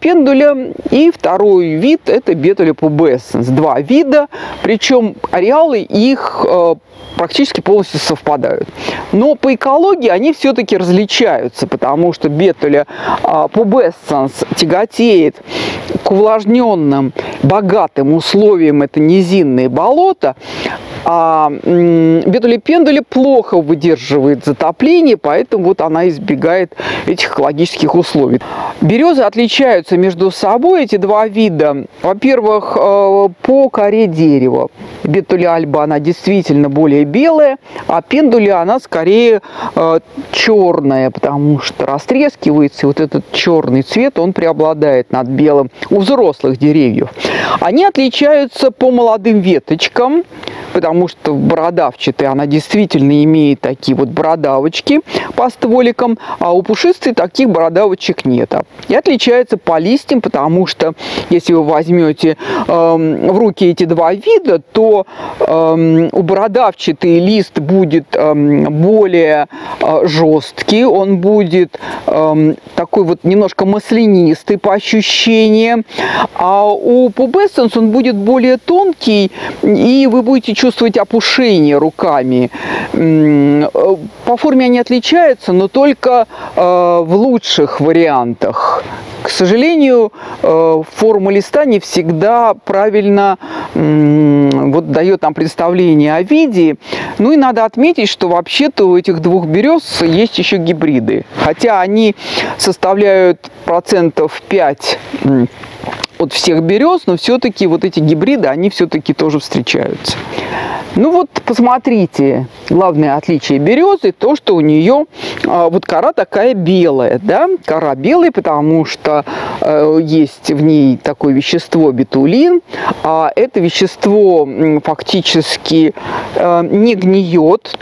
пендуля. И второй вид – это бетуля пубесценс. Два вида, причем ареалы их э, практически полностью совпадают. Но по экологии они все-таки различаются, потому что бетуля пубесценс тяготеет к увлажненным, богатым условиям, это низинные болота, а бетулепендуля плохо выдерживает затопление, поэтому вот она избегает этих экологических условий. Березы отличаются между собой, эти два вида. Во-первых, э, по коре дерева. Бетуля альба, она действительно более белая, а пендуля, она скорее э, черная, потому что растрескивается, и вот этот черный цвет, он преобладает над белым у взрослых деревьев. Они отличаются по молодым веточкам, потому что бородавчатая, она действительно имеет такие вот бородавочки по стволикам, а у пушистой таких бородавочек нет. И отличается по листьям, потому что если вы возьмете э, в руки эти два вида, то э, у бородавчатый лист будет э, более э, жесткий, он будет э, такой вот немножко маслянистый по ощущениям, а у пубесценс он будет более тонкий, и вы будете чувствовать опушение руками. Э, по форме они отличаются, но только э, в лучших вариантах. К сожалению, э, форма листа не всегда правильно вот, дает нам представление о виде. Ну и надо отметить, что вообще-то у этих двух берез есть еще гибриды. Хотя они составляют процентов 5 от всех берез, но все-таки вот эти гибриды, они все-таки тоже встречаются. Ну вот, посмотрите, главное отличие березы, то, что у нее а, вот кора такая белая, да, кора белая, потому что э, есть в ней такое вещество бетулин, а это вещество фактически э, не гниет,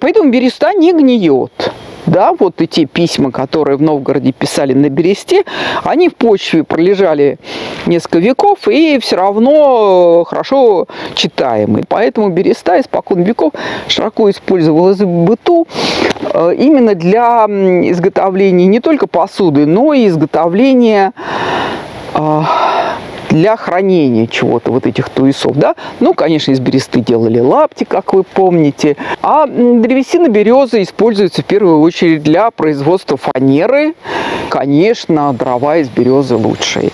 поэтому береста не гниет да, вот эти письма, которые в Новгороде писали на бересте, они в почве пролежали несколько веков и все равно хорошо читаемы. Поэтому береста испокон веков широко использовалась в быту э, именно для изготовления не только посуды, но и изготовления а, для хранения чего-то, вот этих туесов, да. Ну, конечно, из бересты делали лапти, как вы помните. А древесина березы используется в первую очередь для производства фанеры. Конечно, дрова из березы лучшие.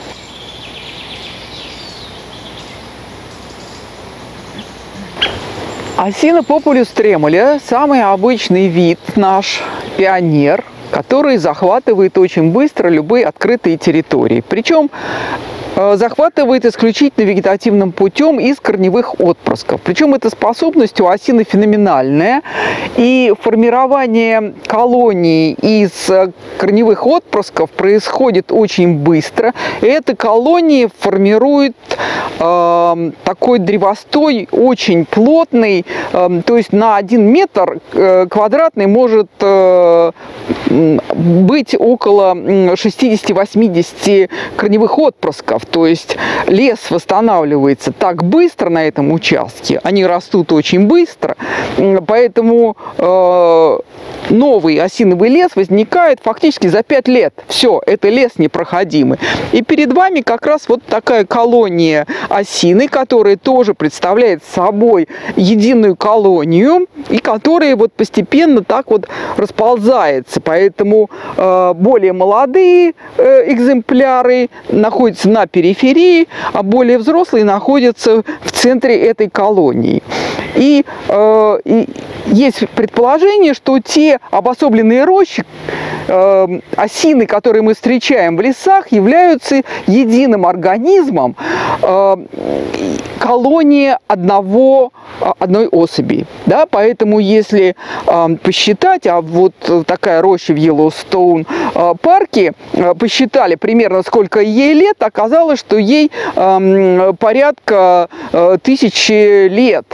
Осина популюс тремоля – самый обычный вид наш, пионер, который захватывает очень быстро любые открытые территории. Причем захватывает исключительно вегетативным путем из корневых отпрысков. Причем эта способность у осины феноменальная. И формирование колоний из э, корневых отпрысков происходит очень быстро. И эта колония формирует э, такой древостой очень плотный, э, то есть на один метр э, квадратный может э, быть около 60-80 корневых отпрысков гектаров. То есть лес восстанавливается так быстро на этом участке, они растут очень быстро, поэтому э, новый осиновый лес возникает фактически за 5 лет. Все, это лес непроходимый. И перед вами как раз вот такая колония осины, которая тоже представляет собой единую колонию, и которая вот постепенно так вот расползается. Поэтому э, более молодые э, экземпляры находятся на периферии, а более взрослые находятся в центре этой колонии. И, э, и есть предположение, что те обособленные рощи, э, осины, которые мы встречаем в лесах, являются единым организмом э, колонии одного, одной особи. Да? Поэтому если э, посчитать, а вот такая роща в Йеллоустоун э, парке, э, посчитали примерно сколько ей лет, оказалось, что ей э, порядка э, тысячи лет.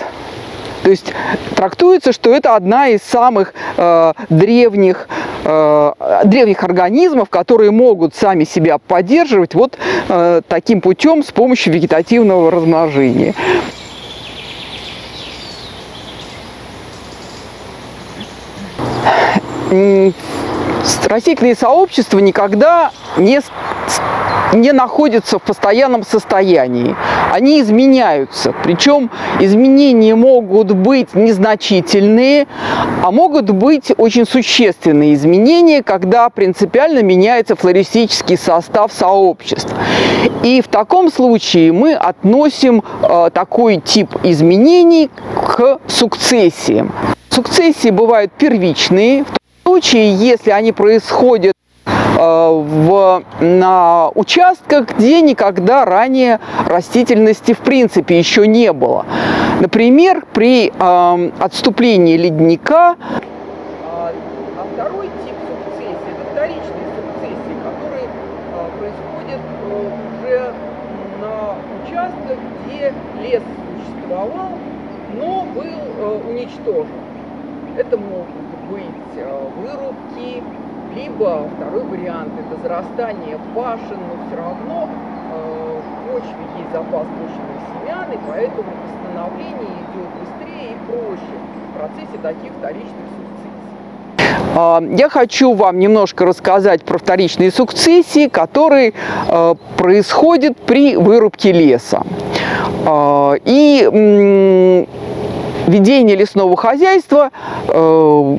То есть трактуется, что это одна из самых э, древних, э, древних организмов, которые могут сами себя поддерживать вот э, таким путем с помощью вегетативного размножения растительные сообщества никогда не не находятся в постоянном состоянии. Они изменяются. Причем изменения могут быть незначительные, а могут быть очень существенные изменения, когда принципиально меняется флористический состав сообществ. И в таком случае мы относим э, такой тип изменений к сукцессиям. Сукцессии бывают первичные, в случае, если они происходят Э, в, на участках, где никогда ранее растительности в принципе еще не было. Например, при э, отступлении ледника а, а второй тип сукцессии, это вторичные сукцессии, которые э, происходят э, уже на участках, где лес существовал, но был э, уничтожен. Это могут либо второй вариант – это зарастание пашин, но все равно э, в почве есть запас почвенных семян, и поэтому восстановление идет быстрее и проще в процессе таких вторичных сукцессий. А, я хочу вам немножко рассказать про вторичные сукцессии, которые э, происходят при вырубке леса. А, и ведение лесного хозяйства э,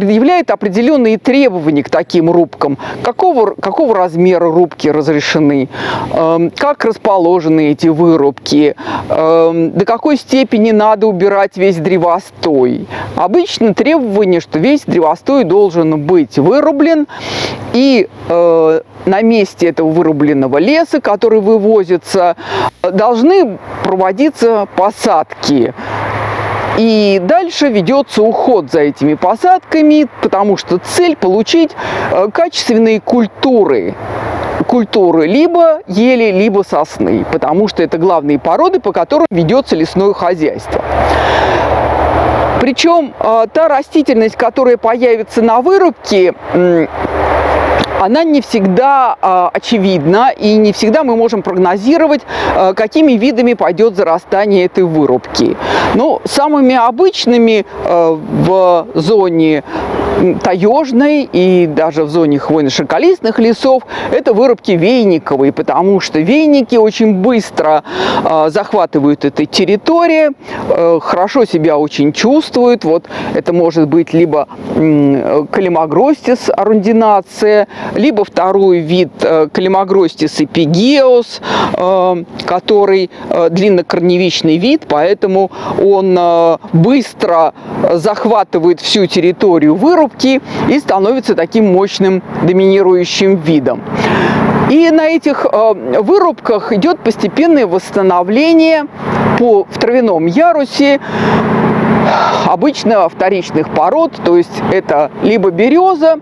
предъявляет определенные требования к таким рубкам. Какого, какого размера рубки разрешены, э, как расположены эти вырубки, э, до какой степени надо убирать весь древостой. Обычно требование, что весь древостой должен быть вырублен и э, на месте этого вырубленного леса, который вывозится, должны проводиться посадки и дальше ведется уход за этими посадками, потому что цель получить э, качественные культуры культуры либо ели, либо сосны, потому что это главные породы, по которым ведется лесное хозяйство. Причем э, та растительность, которая появится на вырубке, она не всегда э, очевидна, и не всегда мы можем прогнозировать, э, какими видами пойдет зарастание этой вырубки. Но самыми обычными э, в зоне таежной и даже в зоне хвойно-широколистных лесов это вырубки вейниковые, потому что вейники очень быстро э, захватывают эту территорию, э, хорошо себя очень чувствуют. Вот это может быть либо э, калимагростис арундинация, либо второй вид э, калимагростис эпигеос, э, который э, длиннокорневичный вид, поэтому он э, быстро захватывает всю территорию вырубки, рубки и становится таким мощным доминирующим видом. И на этих э, вырубках идет постепенное восстановление по, в травяном ярусе обычно вторичных пород, то есть это либо береза,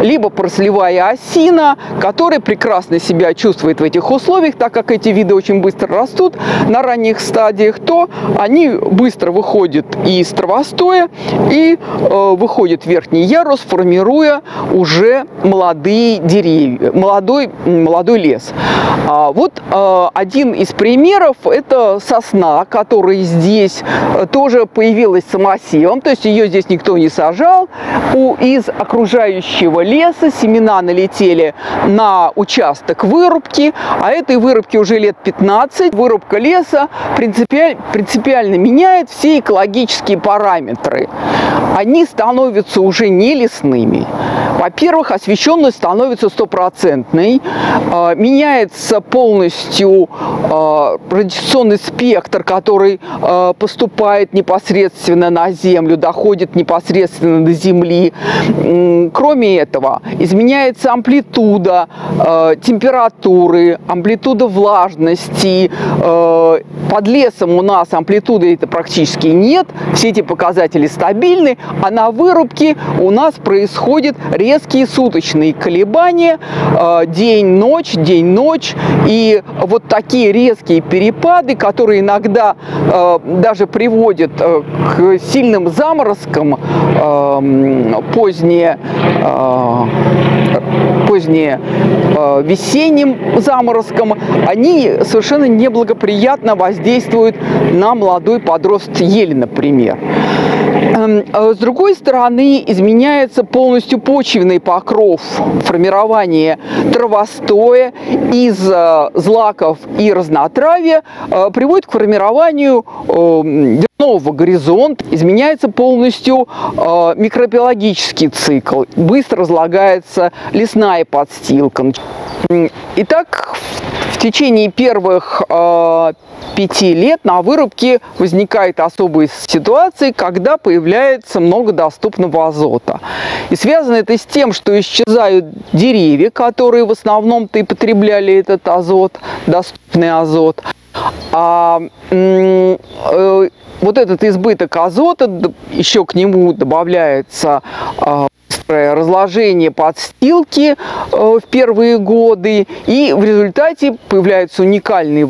либо прослевая осина, которая прекрасно себя чувствует в этих условиях, так как эти виды очень быстро растут на ранних стадиях, то они быстро выходят из травостоя и э, выходят в верхний ярус, формируя уже молодые деревья, молодой, молодой лес. А вот э, один из примеров – это сосна, которая здесь э, тоже появилась самосевом, то есть ее здесь никто не сажал. У, из окружающего леса семена налетели на участок вырубки, а этой вырубки уже лет 15. Вырубка леса принципиаль, принципиально меняет все экологические параметры. Они становятся уже не лесными. Во-первых, освещенность становится стопроцентной, э, меняется полностью э, радиационный спектр, который э, поступает непосредственно на Землю, доходит непосредственно до Земли. Кроме этого, изменяется амплитуда температуры, амплитуда влажности. Под лесом у нас амплитуды это практически нет, все эти показатели стабильны, а на вырубке у нас происходит резкие суточные колебания, э, день-ночь, день-ночь. И вот такие резкие перепады, которые иногда э, даже приводят э, к сильным заморозкам поздние, поздние э, весенним заморозкам, они совершенно неблагоприятно воздействуют на молодой подрост ели, например. Эм, а с другой стороны, изменяется полностью почвенный покров, формирование травостоя из злаков и разнотравья э, приводит к формированию нового горизонта, изменяется полностью э, микробиологический цикл, быстро разлагается лесная подстилка. Итак, в течение первых э, пяти лет на вырубке возникает особая ситуация, когда появляется много доступного азота. И связано это с тем, что исчезают деревья, которые в основном-то и потребляли этот азот, доступный азот. А э, вот этот избыток азота, еще к нему добавляется а, разложение подстилки э, в первые годы, и в результате появляются уникальные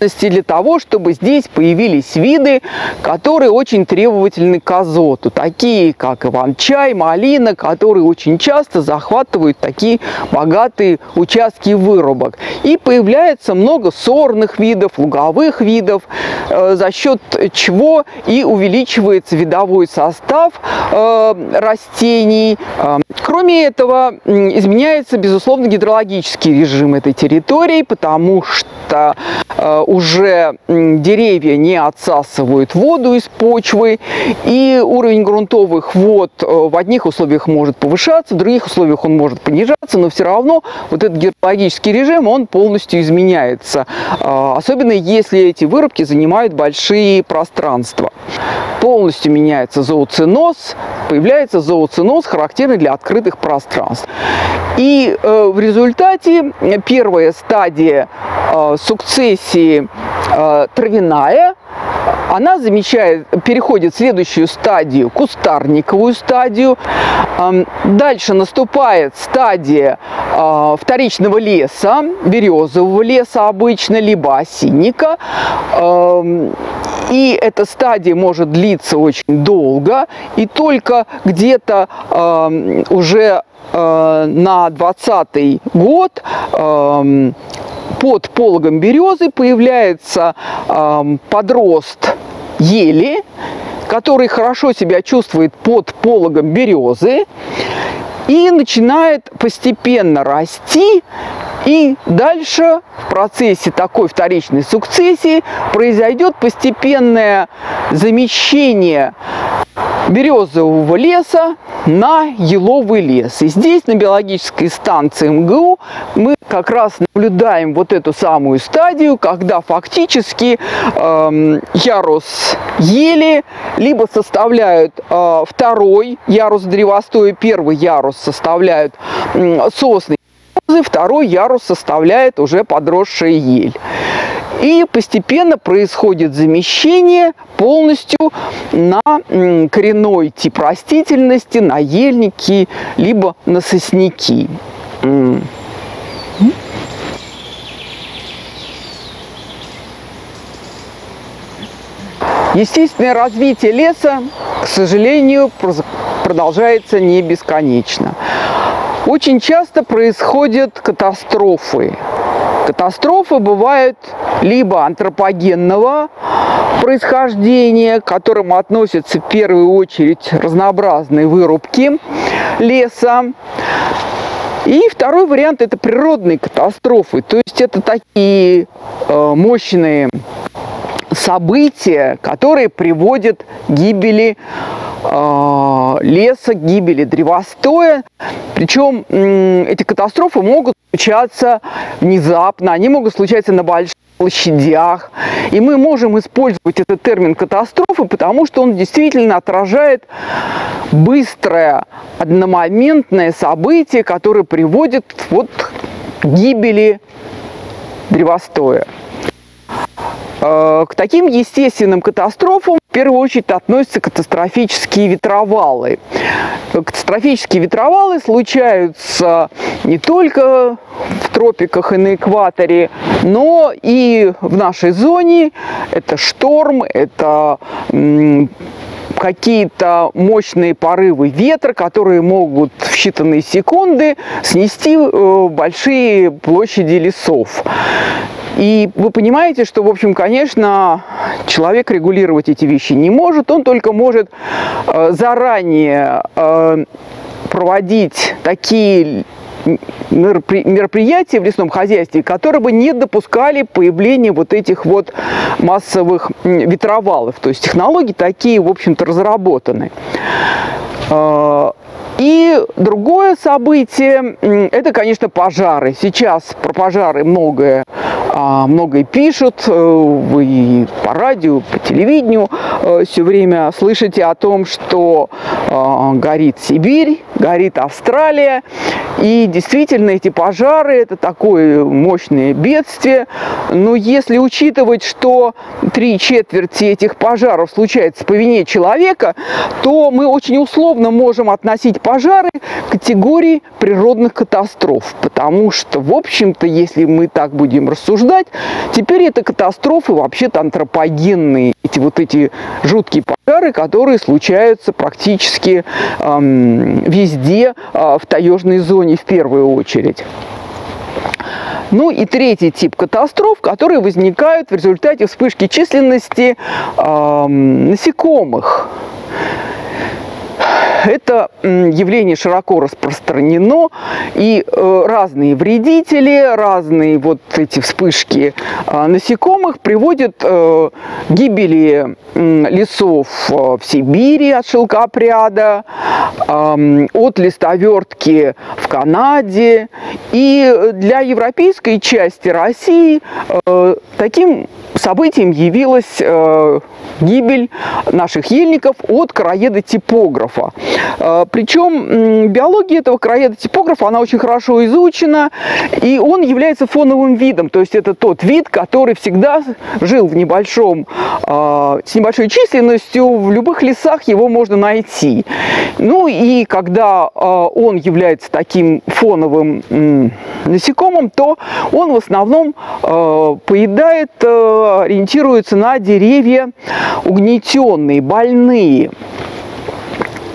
для того, чтобы здесь появились виды, которые очень требовательны к азоту, такие как иван-чай, малина, которые очень часто захватывают такие богатые участки вырубок. И появляется много сорных видов, луговых видов, э, за счет чего и увеличивается видовой состав э, растений. Э, кроме этого, изменяется, безусловно, гидрологический режим этой территории, потому что уже деревья не отсасывают воду из почвы, и уровень грунтовых вод э, в одних условиях может повышаться, в других условиях он может понижаться, но все равно вот этот гидрологический режим, он полностью изменяется, э, особенно если эти вырубки занимают большие пространства. Полностью меняется зооценоз, появляется зооценоз, характерный для открытых пространств. И э, в результате первая стадия сукцессии э, травяная, она замечает, переходит в следующую стадию, кустарниковую стадию. Дальше наступает стадия э, вторичного леса, березового леса обычно, либо осинника. И эта стадия может длиться очень долго, и только где-то уже э, на 20 год под пологом березы появляется э, подрост ели, который хорошо себя чувствует под пологом березы и начинает постепенно расти. И дальше в процессе такой вторичной сукцессии произойдет постепенное замещение березового леса на еловый лес. И здесь, на биологической станции МГУ, мы как раз наблюдаем вот эту самую стадию, когда фактически э, ярус ели либо составляют э, второй ярус древостоя, первый ярус составляют э, сосны, второй ярус составляет уже подросшая ель. И постепенно происходит замещение полностью на коренной тип растительности, на ельники, либо на сосняки. Естественное развитие леса, к сожалению, продолжается не бесконечно. Очень часто происходят катастрофы. Катастрофы бывают либо антропогенного происхождения, к которому относятся в первую очередь разнообразные вырубки леса. И второй вариант – это природные катастрофы. То есть это такие э, мощные события, которые приводят к гибели э, леса, к гибели древостоя. Причем эти катастрофы могут случаться внезапно, они могут случаться на больших площадях. И мы можем использовать этот термин катастрофы, потому что он действительно отражает быстрое, одномоментное событие, которое приводит вот к гибели древостоя. Э, к таким естественным катастрофам в первую очередь относятся катастрофические ветровалы. Катастрофические ветровалы случаются не только в тропиках и на экваторе, но и в нашей зоне. Это шторм, это какие-то мощные порывы ветра, которые могут в считанные секунды снести э, большие площади лесов. И вы понимаете, что, в общем, конечно, человек регулировать эти вещи не может, он только может э, заранее э, проводить такие мероприятия в лесном хозяйстве, которые бы не допускали появления вот этих вот массовых ветровалов. То есть технологии такие, в общем-то, разработаны. А, и другое событие, это, конечно, пожары. Сейчас про пожары многое, многое пишут. Э, вы по радио, по телевидению э, все время слышите о том, что э, горит Сибирь, горит Австралия. И действительно, эти пожары – это такое мощное бедствие. Но если учитывать, что три четверти этих пожаров случается по вине человека, то мы очень условно можем относить пожары к категории природных катастроф. Потому что, в общем-то, если мы так будем рассуждать, теперь это катастрофы вообще-то антропогенные. Эти вот эти жуткие пожары, которые случаются практически эм, везде э, в таежной зоне в первую очередь. Ну и третий тип катастроф, которые возникают в результате вспышки численности э, насекомых. Это явление широко распространено, и э, разные вредители, разные вот эти вспышки а, насекомых приводят э, к гибели лесов э, в Сибири от шелкопряда, от листовертки в Канаде. И для европейской части России таким событием явилась гибель наших ельников от короеда типографа. А, Причем биология этого короеда типографа, она очень хорошо изучена, и он является фоновым видом, то есть это тот вид, который всегда жил в небольшом, а, с небольшой численностью, в любых лесах его можно найти. Ну и когда а, он является таким фоновым насекомым, то он в основном поедает, ориентируется на деревья угнетенные, больные.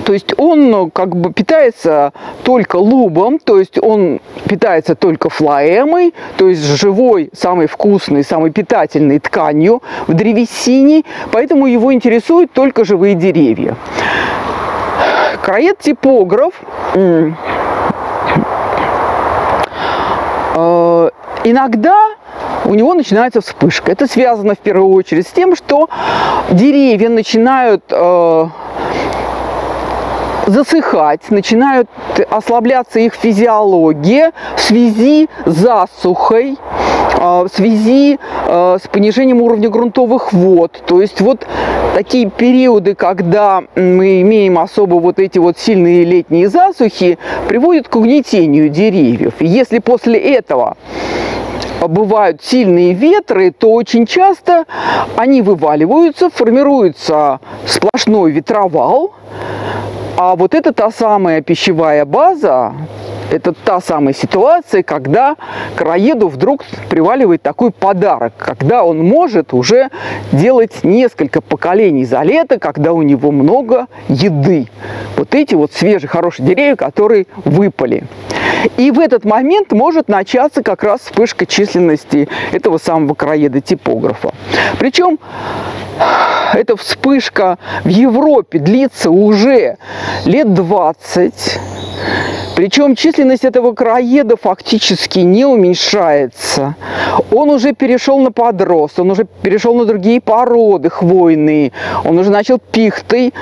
То есть он ну, как бы питается только лубом, то есть он питается только флоэмой, то есть живой, самой вкусной, самой питательной тканью в древесине, поэтому его интересуют только живые деревья. Краед-типограф э, иногда у него начинается вспышка. Это связано в первую очередь с тем, что деревья начинают э, засыхать, начинают ослабляться их физиология в связи с засухой, э, в связи э, с понижением уровня грунтовых вод. То есть вот такие периоды, когда мы имеем особо вот эти вот сильные летние засухи, приводят к угнетению деревьев. И если после этого бывают сильные ветры, то очень часто они вываливаются, формируется сплошной ветровал, а вот это та самая пищевая база, это та самая ситуация, когда краеду вдруг приваливает такой подарок, когда он может уже делать несколько поколений за лето, когда у него много еды. Вот эти вот свежие, хорошие деревья, которые выпали. И в этот момент может начаться как раз вспышка численности этого самого краеда-типографа. Причем эта вспышка в Европе длится уже лет 20. Причем численность этого краеда фактически не уменьшается. Он уже перешел на подрост, он уже перешел на другие породы хвойные, он уже начал пихтой,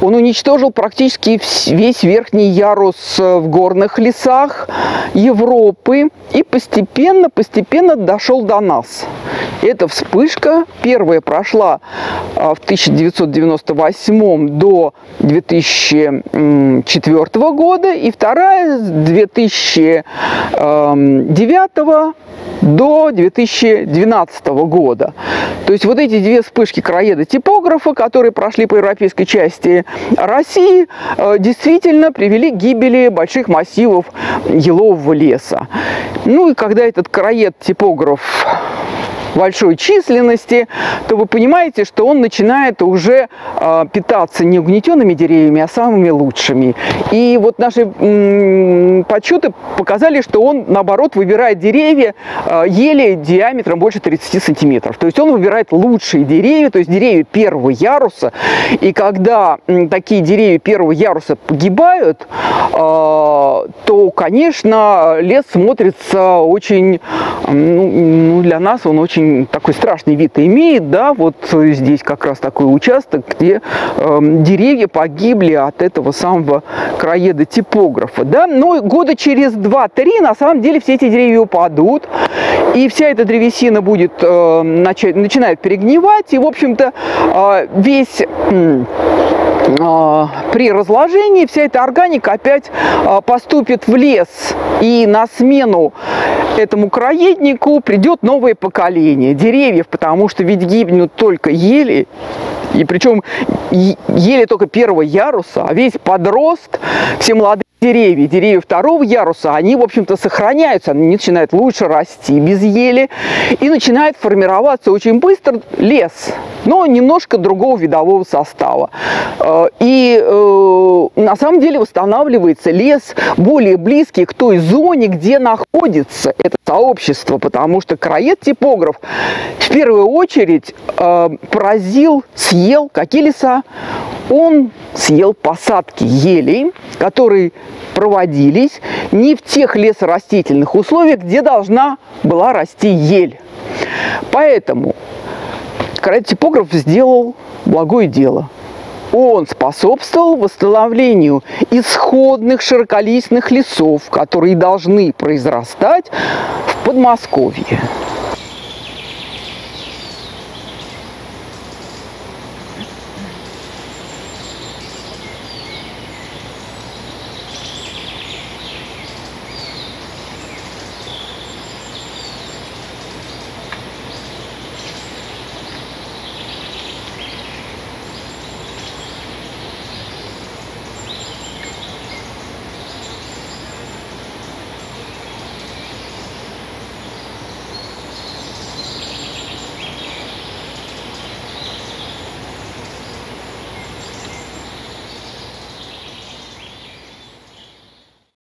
он уничтожил практически весь верхний ярус э, в горных лесах Европы и постепенно, постепенно дошел до нас. Эта вспышка первая прошла а, в 1998 до 2004 года и вторая с 2009 до 2012 года. То есть вот эти две вспышки короеда типографа, которые прошли по европейской части России, э, действительно привели к гибели больших массивов елового леса. Ну и когда этот короед типограф большой численности, то вы понимаете, что он начинает уже э, питаться не угнетенными деревьями, а самыми лучшими. И вот наши подсчеты показали, что он, наоборот, выбирает деревья э, ели диаметром больше 30 сантиметров. То есть он выбирает лучшие деревья, то есть деревья первого яруса. И когда такие деревья первого яруса погибают, э, то, конечно, лес смотрится очень, ну, ну, для нас он очень такой страшный вид имеет, да, вот здесь как раз такой участок, где э, деревья погибли от этого самого краеда типографа, да, но года через 2-3 на самом деле все эти деревья упадут, и вся эта древесина будет, э, начать, начинает перегнивать, и, в общем-то, э, весь... Э, при разложении вся эта органика опять поступит в лес. И на смену этому краеднику придет новое поколение деревьев, потому что ведь гибнут только ели, и причем ели только первого яруса, а весь подрост, все молодые деревья, деревья второго яруса, они, в общем-то, сохраняются, они начинают лучше расти без ели, и начинает формироваться очень быстро лес, но немножко другого видового состава. Э, и э, на самом деле восстанавливается лес более близкий к той зоне, где находится это сообщество, потому что краед-типограф в первую очередь э, поразил, съел какие леса? Он съел посадки елей, которые проводились не в тех лесорастительных условиях, где должна была расти ель. Поэтому типограф сделал благое дело. Он способствовал восстановлению исходных широколистных лесов, которые должны произрастать в Подмосковье.